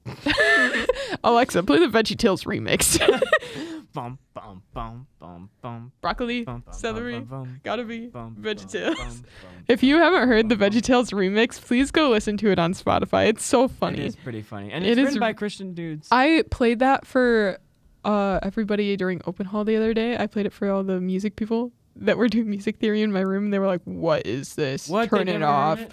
Alexa, play the VeggieTales remix. bum bum bum bum bum Broccoli, bum bum celery, bum, bum, gotta be bum, VeggieTales. bum, bum, If you haven't heard the bum, bum. VeggieTales remix, please go listen to it on Spotify. It's so funny. It is pretty funny, and it's is written by Christian dudes. I played that for uh, everybody during open hall the other day. I played it for all the music people that were doing music theory in my room. And they were like, "What is this? what? Turn it off." it?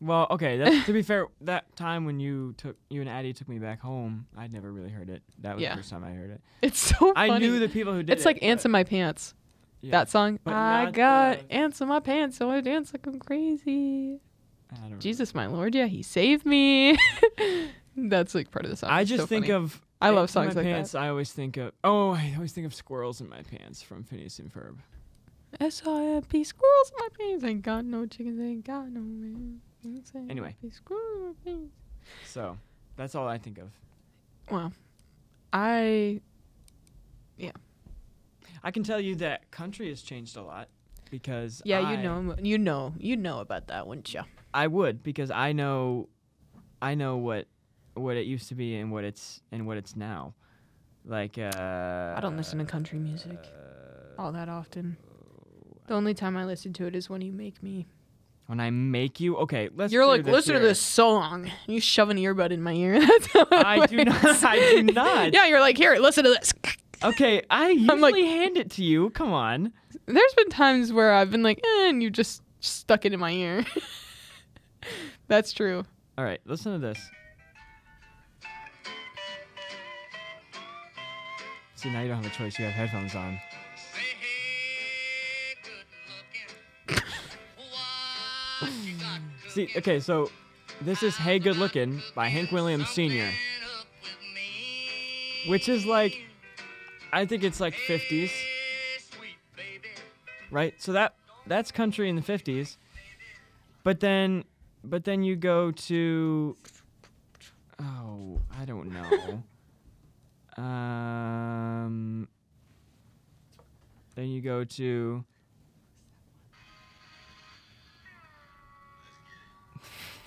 Well, okay. To be fair, that time when you took you and Addie took me back home, I'd never really heard it. That was Yeah. the first time I heard it. It's so funny. I knew the people who did It's it. like ants in my pants. yeah. That song. But I got the- ants in my pants, so I dance like I'm crazy. I don't Jesus, my Lord, yeah, He saved me. That's like part of the song. I It's just so think funny. of. I love songs my like pants, I always think of. Oh, I always think of squirrels in my pants from Phineas and Ferb. S I M P squirrels in my pants. Ain't got no chickens, ain't got no man. Anyway. squirrels in my pants. So that's all I think of. Well, I yeah. I can tell you that country has changed a lot because yeah, I, you know, you know, you know about that, wouldn't you? I would because I know, I know what what it used to be and what it's and what it's now. Like uh, I don't listen to country music all that often. The only time I listen to it is when you make me. When I make you, okay, let's. You're like, listen to this song. You shove an earbud in my ear. That's how it I do not. I do not. Yeah, you're like, here, listen to this. Okay, I usually like- hand it to you. Come on. There's been times where I've been like, eh, and you just stuck it in my ear. That's true. All right, listen to this. See, now you don't have a choice. You have headphones on. See, okay, so this is Hey Good Looking by Hank Williams Sr., which is like, I think it's like 50s, right? So that that's country in the 50s. But then, but then you go to, oh, I don't know. Um, then you go to.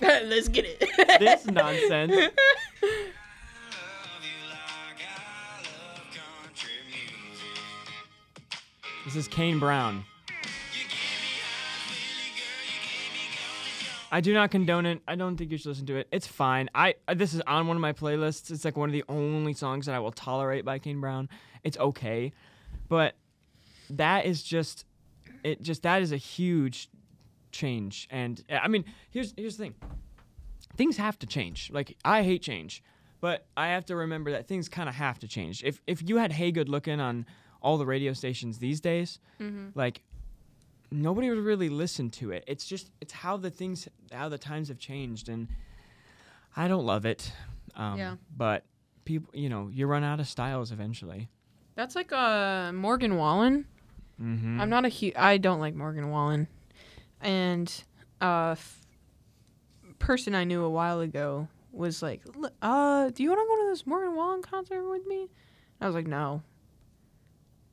Let's get it. this nonsense. This is Kane Brown. I do not condone it. I don't think you should listen to it. It's fine. I this is on one of my playlists. It's like one of the only songs that I will tolerate by Kane Brown. It's okay, but that is just it. Just that is a huge change. And I mean, here's here's the thing. Things have to change. Like I hate change, but I have to remember that things kind of have to change. If if you had Hey Good Looking on all the radio stations these days, mm-hmm. like nobody would really listen to it. It's just it's how the things how the times have changed, and I don't love it. Um, Yeah. But people, you know, you run out of styles eventually. That's like uh, Morgan Wallen. Mm-hmm. I'm not a hu- I don't like Morgan Wallen, and uh, f- person I knew a while ago was like, "L- "Uh, do you want to go to this Morgan Wallen concert with me?" I was like, "No,"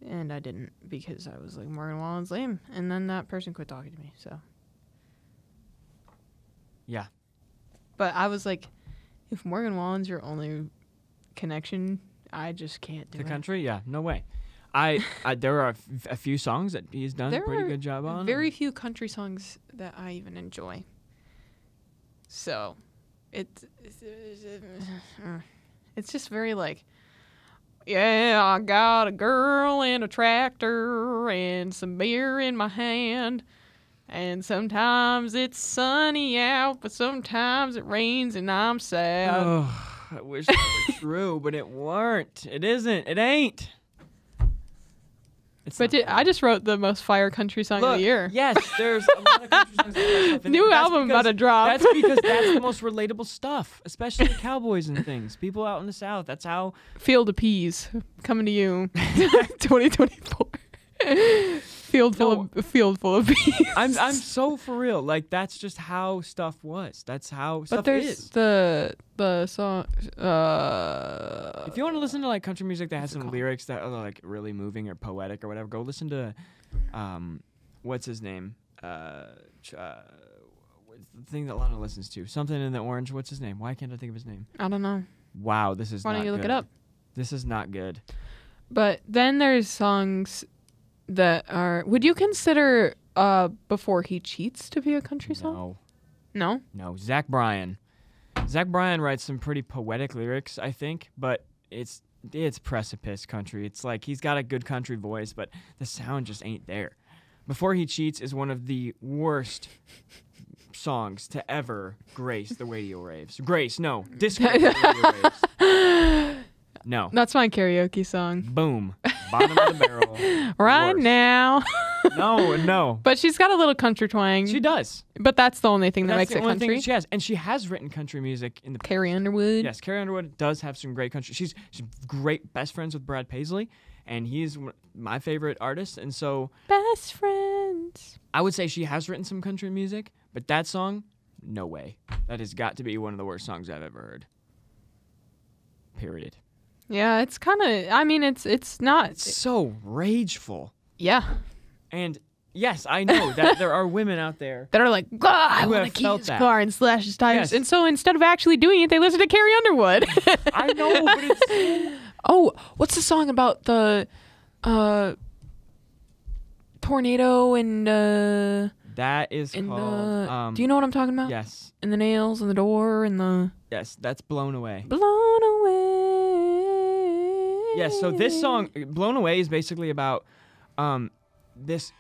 and I didn't because I was like, "Morgan Wallen's lame," and then that person quit talking to me. So, Yeah. but I was like, if Morgan Wallen's your only connection, I just can't do The it. country, yeah, no way. I, I there are a, f- a few songs that he's done There a pretty good job on. Very few country songs that I even enjoy. So, it it's just very like, yeah, I got a girl and a tractor and some beer in my hand. And sometimes it's sunny out, but sometimes it rains and I'm sad. Oh, I wish that were true, but it weren't. It isn't. It ain't. It's but not di- I just wrote the most fire country song of the year. yes, there's a lot of country songs. that New that's album about to drop. That's because that's the most relatable stuff, especially the cowboys and things. People out in the South. That's how. Field of Peas coming to you 2024. Field full of field full of peas. I'm I'm so for real. Like that's just how stuff was. That's how stuff but there's is. the the song uh If you want to listen to like country music that has some lyrics that are like really moving or poetic or whatever, go listen to, um, what's his name? Uh, uh, the thing that Lana listens to. Something in the orange. What's his name? Why can't I think of his name? I don't know. Wow, this is Why don't you look good. it up? This is not good. But then there's songs that are would you consider uh before he cheats to be a country song? No, No? no. Zach Bryan. Zach Bryan writes some pretty poetic lyrics, I think, but it's it's precipice country. It's like he's got a good country voice, but the sound just ain't there. Before He Cheats is one of the worst songs to ever grace the radio waves. Grace, no, disgrace the radio waves. No. That's my karaoke song. Boom. Bottom of the barrel. Right now. No, no. but she's got a little country twang. She does. but that's the only thing that That's makes the it only thing country. she has. And she has written country music in the Carrie Underwood. Yes, Carrie Underwood does have some great country. She's she's great best friends with Brad Paisley, and he's my favorite artist. And so Best friends. I would say she has written some country music, but that song, no way. That has got to be one of the worst songs I've ever heard. Period. Yeah, it's kind of. I mean, it's it's not. It's so rageful. yeah, And yes, I know that there are women out there. that are like, God, I want to keep his that. car and slash his tires. Yes. And so instead of actually doing it, they listen to Carrie Underwood. I know, but it's oh, what's the song about the uh tornado and uh That is and called. the. um, do you know what I'm talking about? Yes, And the nails and the door and the yes, that's blown away. blown away. Yes, so this song, "Blown Away," is basically about um, this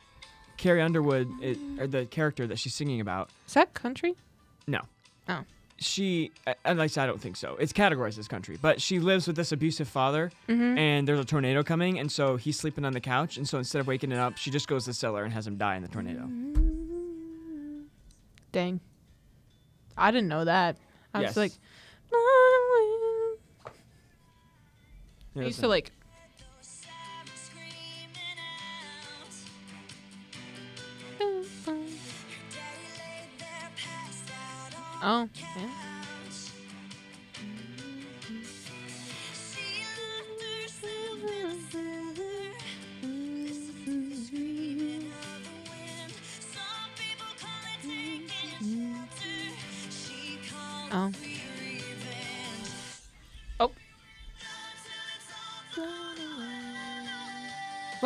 Carrie Underwood, i or the character that she's singing about. is that country? No. Oh. She, at least I don't think so. It's categorized as country, but she lives with this abusive father, Mm-hmm. and there's a tornado coming, and so he's sleeping on the couch, and so instead of waking him up, she just goes to the cellar and has him die in the tornado. Dang. I didn't know that. I Yes. was like, I used to like. Oh, yeah.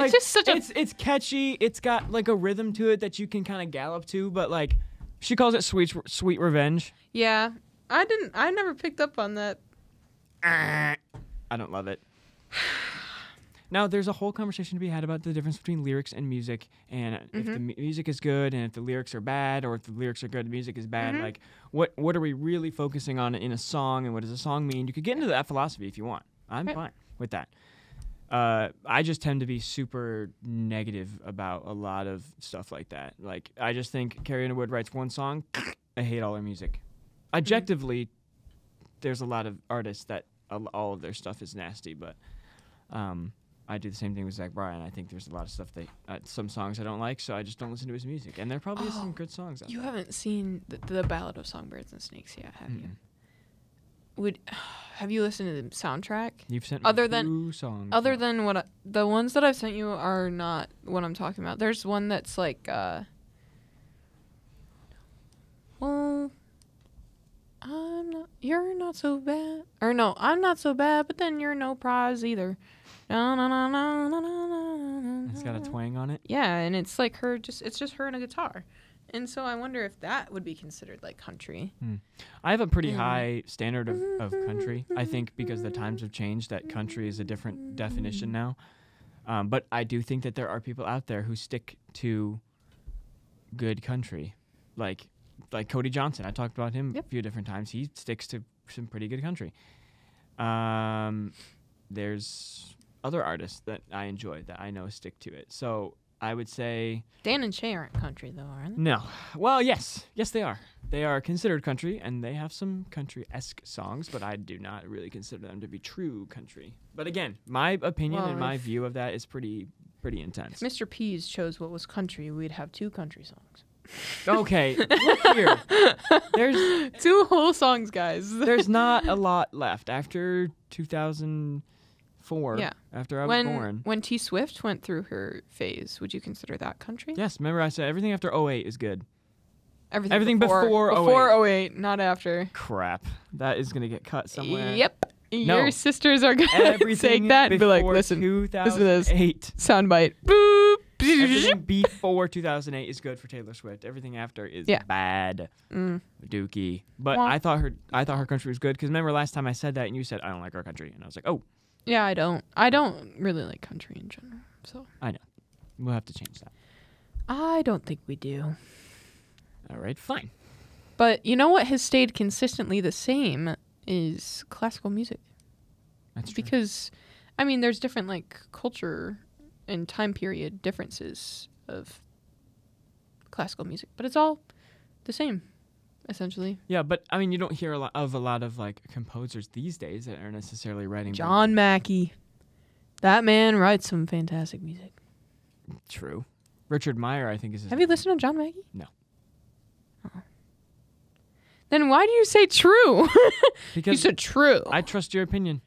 Like, just such a- it's it's catchy. It's got like a rhythm to it that you can kind of gallop to, but like she calls it sweet sweet revenge. Yeah. I didn't. I never picked up on that. I don't love it. Now, there's a whole conversation to be had about the difference between lyrics and music, and if the mm-hmm. mu- music is good, and if the lyrics are bad, or if the lyrics are good, the music is bad. Mm-hmm. Like, what what are we really focusing on in a song, and what does a song mean? You could get into that philosophy if you want. I'm Right. fine with that. Uh, I just tend to be super negative about a lot of stuff like that. Like, I just think Carrie Underwood writes one song, I hate all her music. Objectively, there's a lot of artists that all of their stuff is nasty, but um, I do the same thing with Zach Bryan. I think there's a lot of stuff that uh, some songs I don't like, so I just don't listen to his music. And there probably is Oh, some good songs out You there. haven't seen the, the Ballad of Songbirds and Snakes yet, have you? Would have you listened to the soundtrack? You've sent Other than- two songs. Other than what I, the ones that I've sent you are not what I'm talking about. There's one that's like, uh, well, I'm not. You're not so bad. Or no, I'm not so bad, but then you're no prize either. It's got a twang on it. Yeah, and it's like her just it's just her and a guitar. And so I wonder if that would be considered like country. I have a pretty Mm. high standard of, of country. I think because the times have changed, that country is a different definition now. Um, but I do think that there are people out there who stick to good country, like like Cody Johnson. I talked about him Yep. a few different times. He sticks to some pretty good country. Um, there's other artists that I enjoy that I know stick to it. So I would say Dan and Shay aren't country though, are they? no. Well, yes, yes, they are. They are considered country, and they have some country-esque songs, but I do not really consider them to be true country. But again, my opinion Well, and my view of that is pretty, pretty intense. If Mr. Peas chose what was country, we'd have two country songs. okay, look here. There's, two whole songs, guys. there's not a lot left after 2004. Yeah. After I was when born. when T Swift went through her phase, would you consider that country? Yes, remember I said everything after 08 is good. Everything, Everything before before 08, not after. Crap. That is gonna get cut somewhere. Yep. No. Your sisters are gonna Everything take that and be like, before listen, 2008. soundbite. Boop. Everything before 2008 is good for Taylor Swift. Everything after is Yeah. bad. Mm. Dookie. But. I thought her I thought her country was good because remember last time I said that and you said I don't like our country and I was like, oh, Yeah, I don't. I don't really like country in general. So I know. we'll have to change that. I don't think we do. All right, fine. But you know what has stayed consistently the same is classical music. That's true. because I mean there's different like culture and time period differences of classical music, but it's all the same essentially. yeah, but I mean, you don't hear a lot of a lot of like composers these days that are necessarily writing. John Mackey. That man writes some fantastic music. True. Richard Meyer, I think is. His Have you listened to John Mackey? No. Oh. Then why do you say true? Because you said true. I trust your opinion.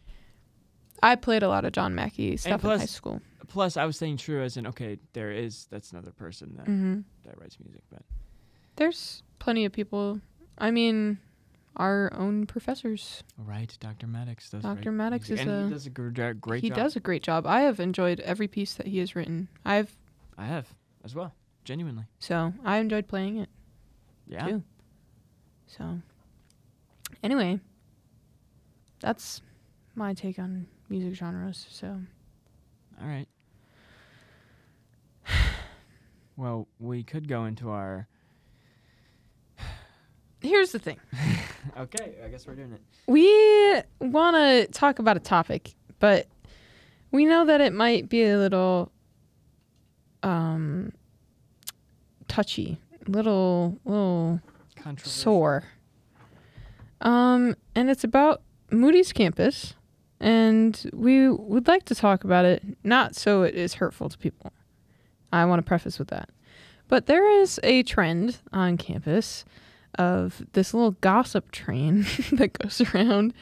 I played a lot of John Mackey stuff in high school. Plus, I was saying true as in okay, there is that's another person that mm -hmm. that writes music, but There's plenty of people. I mean, our own professors. right, Dr. Maddox does. Dr. write Maddox music, is and a- he does a gr- great he job. does a great job. I have enjoyed every piece that he has written. I've I have as well. Genuinely. So I enjoyed playing it. Yeah. Too. So anyway, that's my take on music genres. So All right. Well, we could go into our. Here's the thing. Okay, I guess we're doing it. We want to talk about a topic, but we know that it might be a little um touchy, little little sore. Um and it's about Moody's campus and we would like to talk about it not so it is hurtful to people. I want to preface with that. But there is a trend on campus of this little gossip train that goes around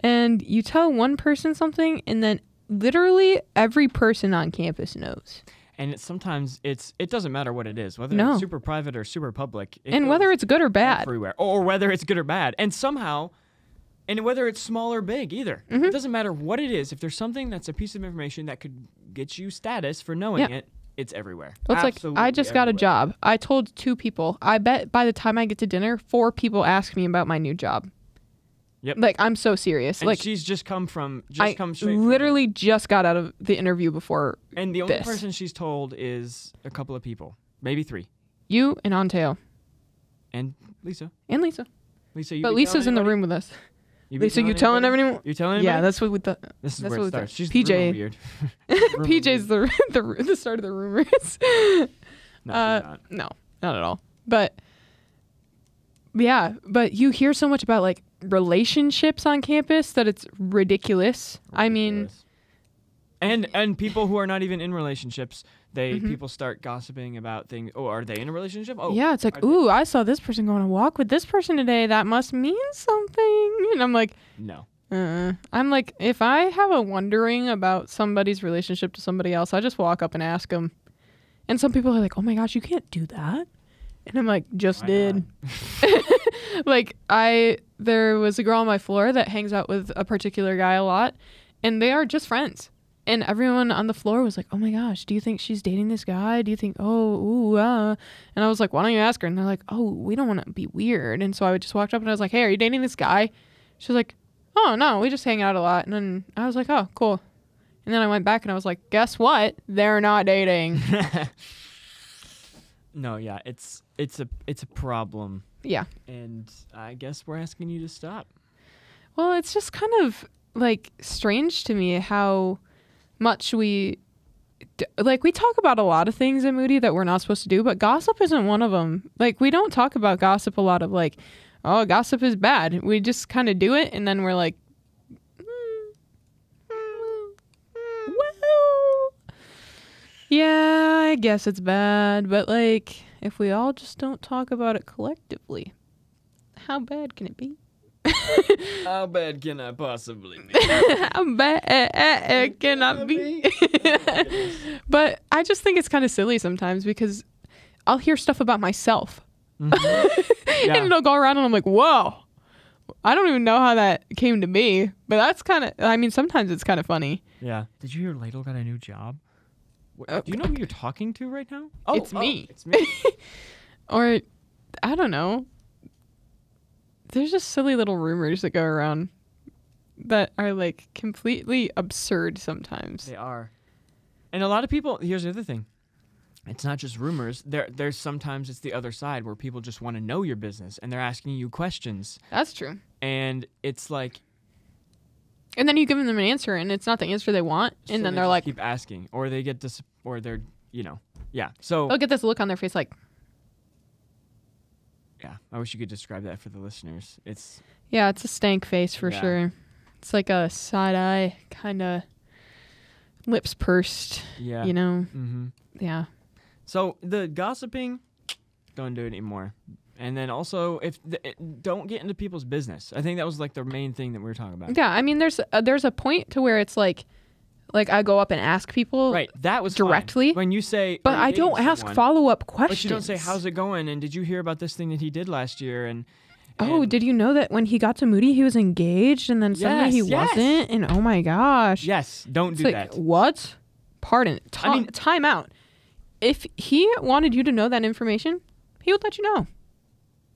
and you tell one person something and then literally every person on campus knows. And it's sometimes it's it doesn't matter what it is, whether No. it's super private or super public. and whether it's good or bad. everywhere, or whether it's good or bad, and somehow, and whether it's small or big either. Mm-hmm. It doesn't matter what it is. If there's something that's a piece of information that could get you status for knowing Yeah. it, it's everywhere. Well, it's like I Absolutely just got a job. I told two people. I bet by the time I get to dinner, four people ask me about my new job. Yep. Like I'm so serious. And like she's just come from just I come straight. from- literally just got out of the interview before and the only this. person she's told is a couple of people, maybe three, you and Anteo and Lisa. and Lisa. Lisa, you but Lisa's in the room with us. You be Lisa, you telling everyone? You telling anybody? Yeah, that's what we thought. this is that's where what it starts. She's PJ. weird. PJ's the the the start of the rumors. No, uh, not. no, not at all. But yeah, but you hear so much about like relationships on campus that it's ridiculous. I mean, and and people who are not even in relationships, they Mhm. people start gossiping about things. Oh, are they in a relationship? Oh, yeah, it's like, are they- ooh, I saw this person go on a walk with this person today. That must mean something. And I'm like, no. uh. I'm like, if I have a wondering about somebody's relationship to somebody else, I just walk up and ask them. And some people are like, oh my gosh, you can't do that. And I'm like, just Why did. like I there was a girl on my floor that hangs out with a particular guy a lot and they are just friends. And everyone on the floor was like, "Oh my gosh, do you think she's dating this guy? Do you think oh ooh uh?" And I was like, "Why don't you ask her?" And they're like, "Oh, we don't want to be weird." And so I just walked up and I was like, "Hey, are you dating this guy?" She was like, "Oh no, we just hang out a lot." And then I was like, "Oh, cool." And then I went back and I was like, "Guess what? They're not dating." no, yeah, it's it's a it's a problem, yeah. and I guess we're asking you to stop. Well, it's just kind of like strange to me how much we like we talk about a lot of things in Moody that we're not supposed to do, but gossip isn't one of them. Like we don't talk about gossip a lot of like, oh, gossip is bad. We just kind of do it and then we're like, "Mm, mm, well, yeah, I guess it's bad, but like if we all just don't talk about it collectively, how bad can it be? How bad can I possibly be? How bad it cannot be. but I just think it's kind of silly sometimes because I'll hear stuff about myself Mm-hmm. and it'll go around and I'm like, whoa. I don't even know how that came to be, but that's kind of, I mean, sometimes it's kind of funny. Yeah. Did you hear Ladle got a new job? Uh, do you know who you're talking to right now? Oh, It's oh, me. It's me. Or, I don't know. There's just silly little rumors that go around that are like completely absurd sometimes. They are. And a lot of people, here's the other thing. It's not just rumors. There there's sometimes it's the other side where people just want to know your business and they're asking you questions. That's true. And it's like And then you give them an answer, and it's not the answer they want. so And then they they're just like, keep asking or they get dis or they're, you know. Yeah. So they'll get this look on their face like, yeah, I wish you could describe that for the listeners. It's yeah, it's a stank face for Yeah. sure. It's like a side eye, kind of lips pursed, yeah. you know? Mm-hmm. Yeah. So the gossiping, don't do it anymore. And then also, if th- don't get into people's business. I think that was like the main thing that we were talking about. Yeah. I mean, there's a, there's a point to where it's like, like I go up and ask people, Right, that was fine. Directly? when you say. but I don't ask someone?" follow up questions. But you don't say, "How's it going?" and "Did you hear about this thing that he did last year?" and. Oh, and- did you know that when he got to Moody, he was engaged, and then suddenly he Yes, yes. wasn't? And oh my gosh! Yes, don't It's do like, that. What? Pardon. Ti- I mean- time out. if he wanted you to know that information, he would let you know.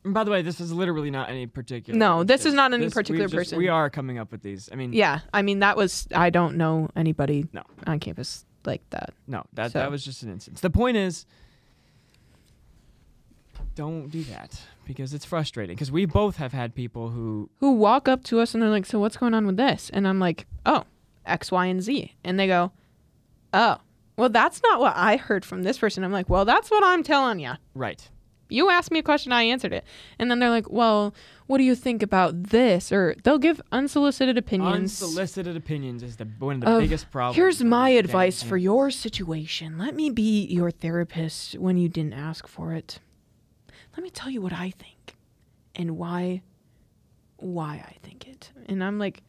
By the way, this is literally not any particular. No, this is not any this- particular just- person. We are coming up with these. I mean, Yeah, I mean that was I don't know anybody No. on campus like that. no, that So- that was just an instance. The point is, don't do that because it's frustrating. Because we both have had people who Who walk up to us and they're like, "So what's going on with this?" And I'm like, "Oh, X, Y, and Z." And they go, "Oh, well that's not what I heard from this person." I'm like, "Well, that's what I'm telling you." right. You asked me a question, I answered it. And then they're like, "Well, what do you think about this?" Or they'll give unsolicited opinions. Unsolicited opinions is the one of the of, biggest problems. Here's my advice for your situation. Let me be your therapist when you didn't ask for it. Let me tell you what I think and why why I think it. And I'm like,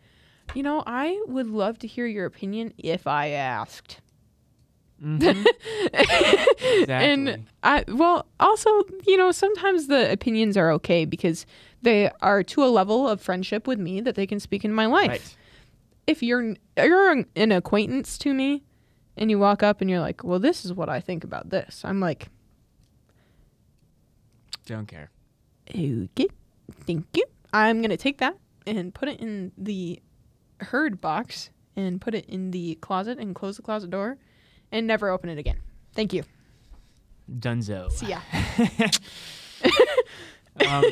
you know, I would love to hear your opinion if I asked. Mhm. And I well, also, you know, sometimes the opinions are okay because they are to a level of friendship with me that they can speak in my life Right. if you're you're an- an acquaintance to me and you walk up and you're like, "Well, this is what I think about this." I'm like, Don't care. "Okay, thank you." I'm going to take that and put it in the herd box and put it in the closet and close the closet door and never open it again. Thank you. Dunzo. See ya. um,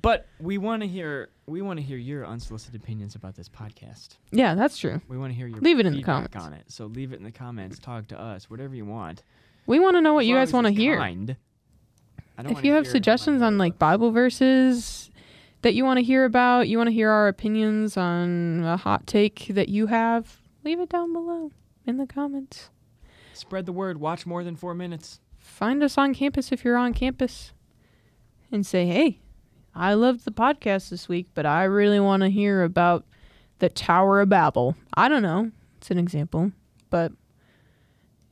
but we want to hear we want to hear your unsolicited opinions about this podcast. Yeah, that's true. We want to hear your Leave it in the comments. on it. So leave it in the comments. Talk to us. Whatever you want. We want to know what As you guys want to hear. kind. I don't If you have suggestions on like Bible verses that you want to hear about, you want to hear our opinions on a hot take that you have, leave it down below in the comments. Spread the word. Watch more than four minutes. Find us on campus if you're on campus and say, hey, I loved the podcast this week, but I really want to hear about the Tower of Babel. I don't know. It's an example. But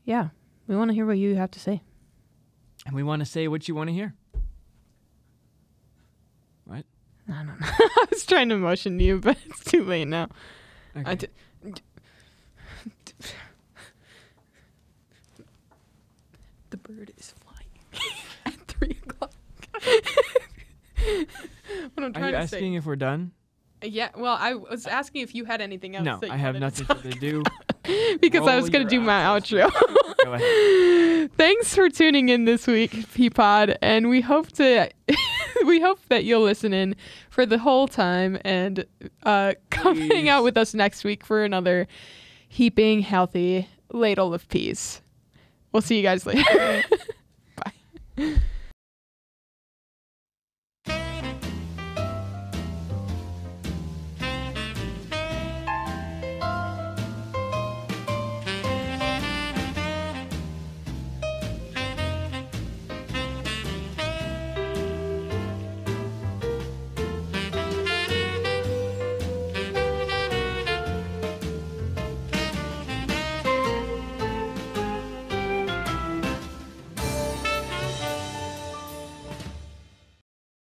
yeah, we want to hear what you have to say. And we want to say what you want to hear. Right? I don't know. I was trying to motion you, but it's too late now. Okay. I d- the bird is flying at three o'clock. what I'm Are you to asking if we're done? Yeah, well, I was asking if you had anything else. No, I have wanted to nothing to do. because I was going to do my outro. Go ahead. Thanks for tuning in this week, Peapod, and we hope to we hope that you'll listen in for the whole time and uh, come hang out with us next week for another heaping healthy ladle of peas. We'll see you guys later. Bye.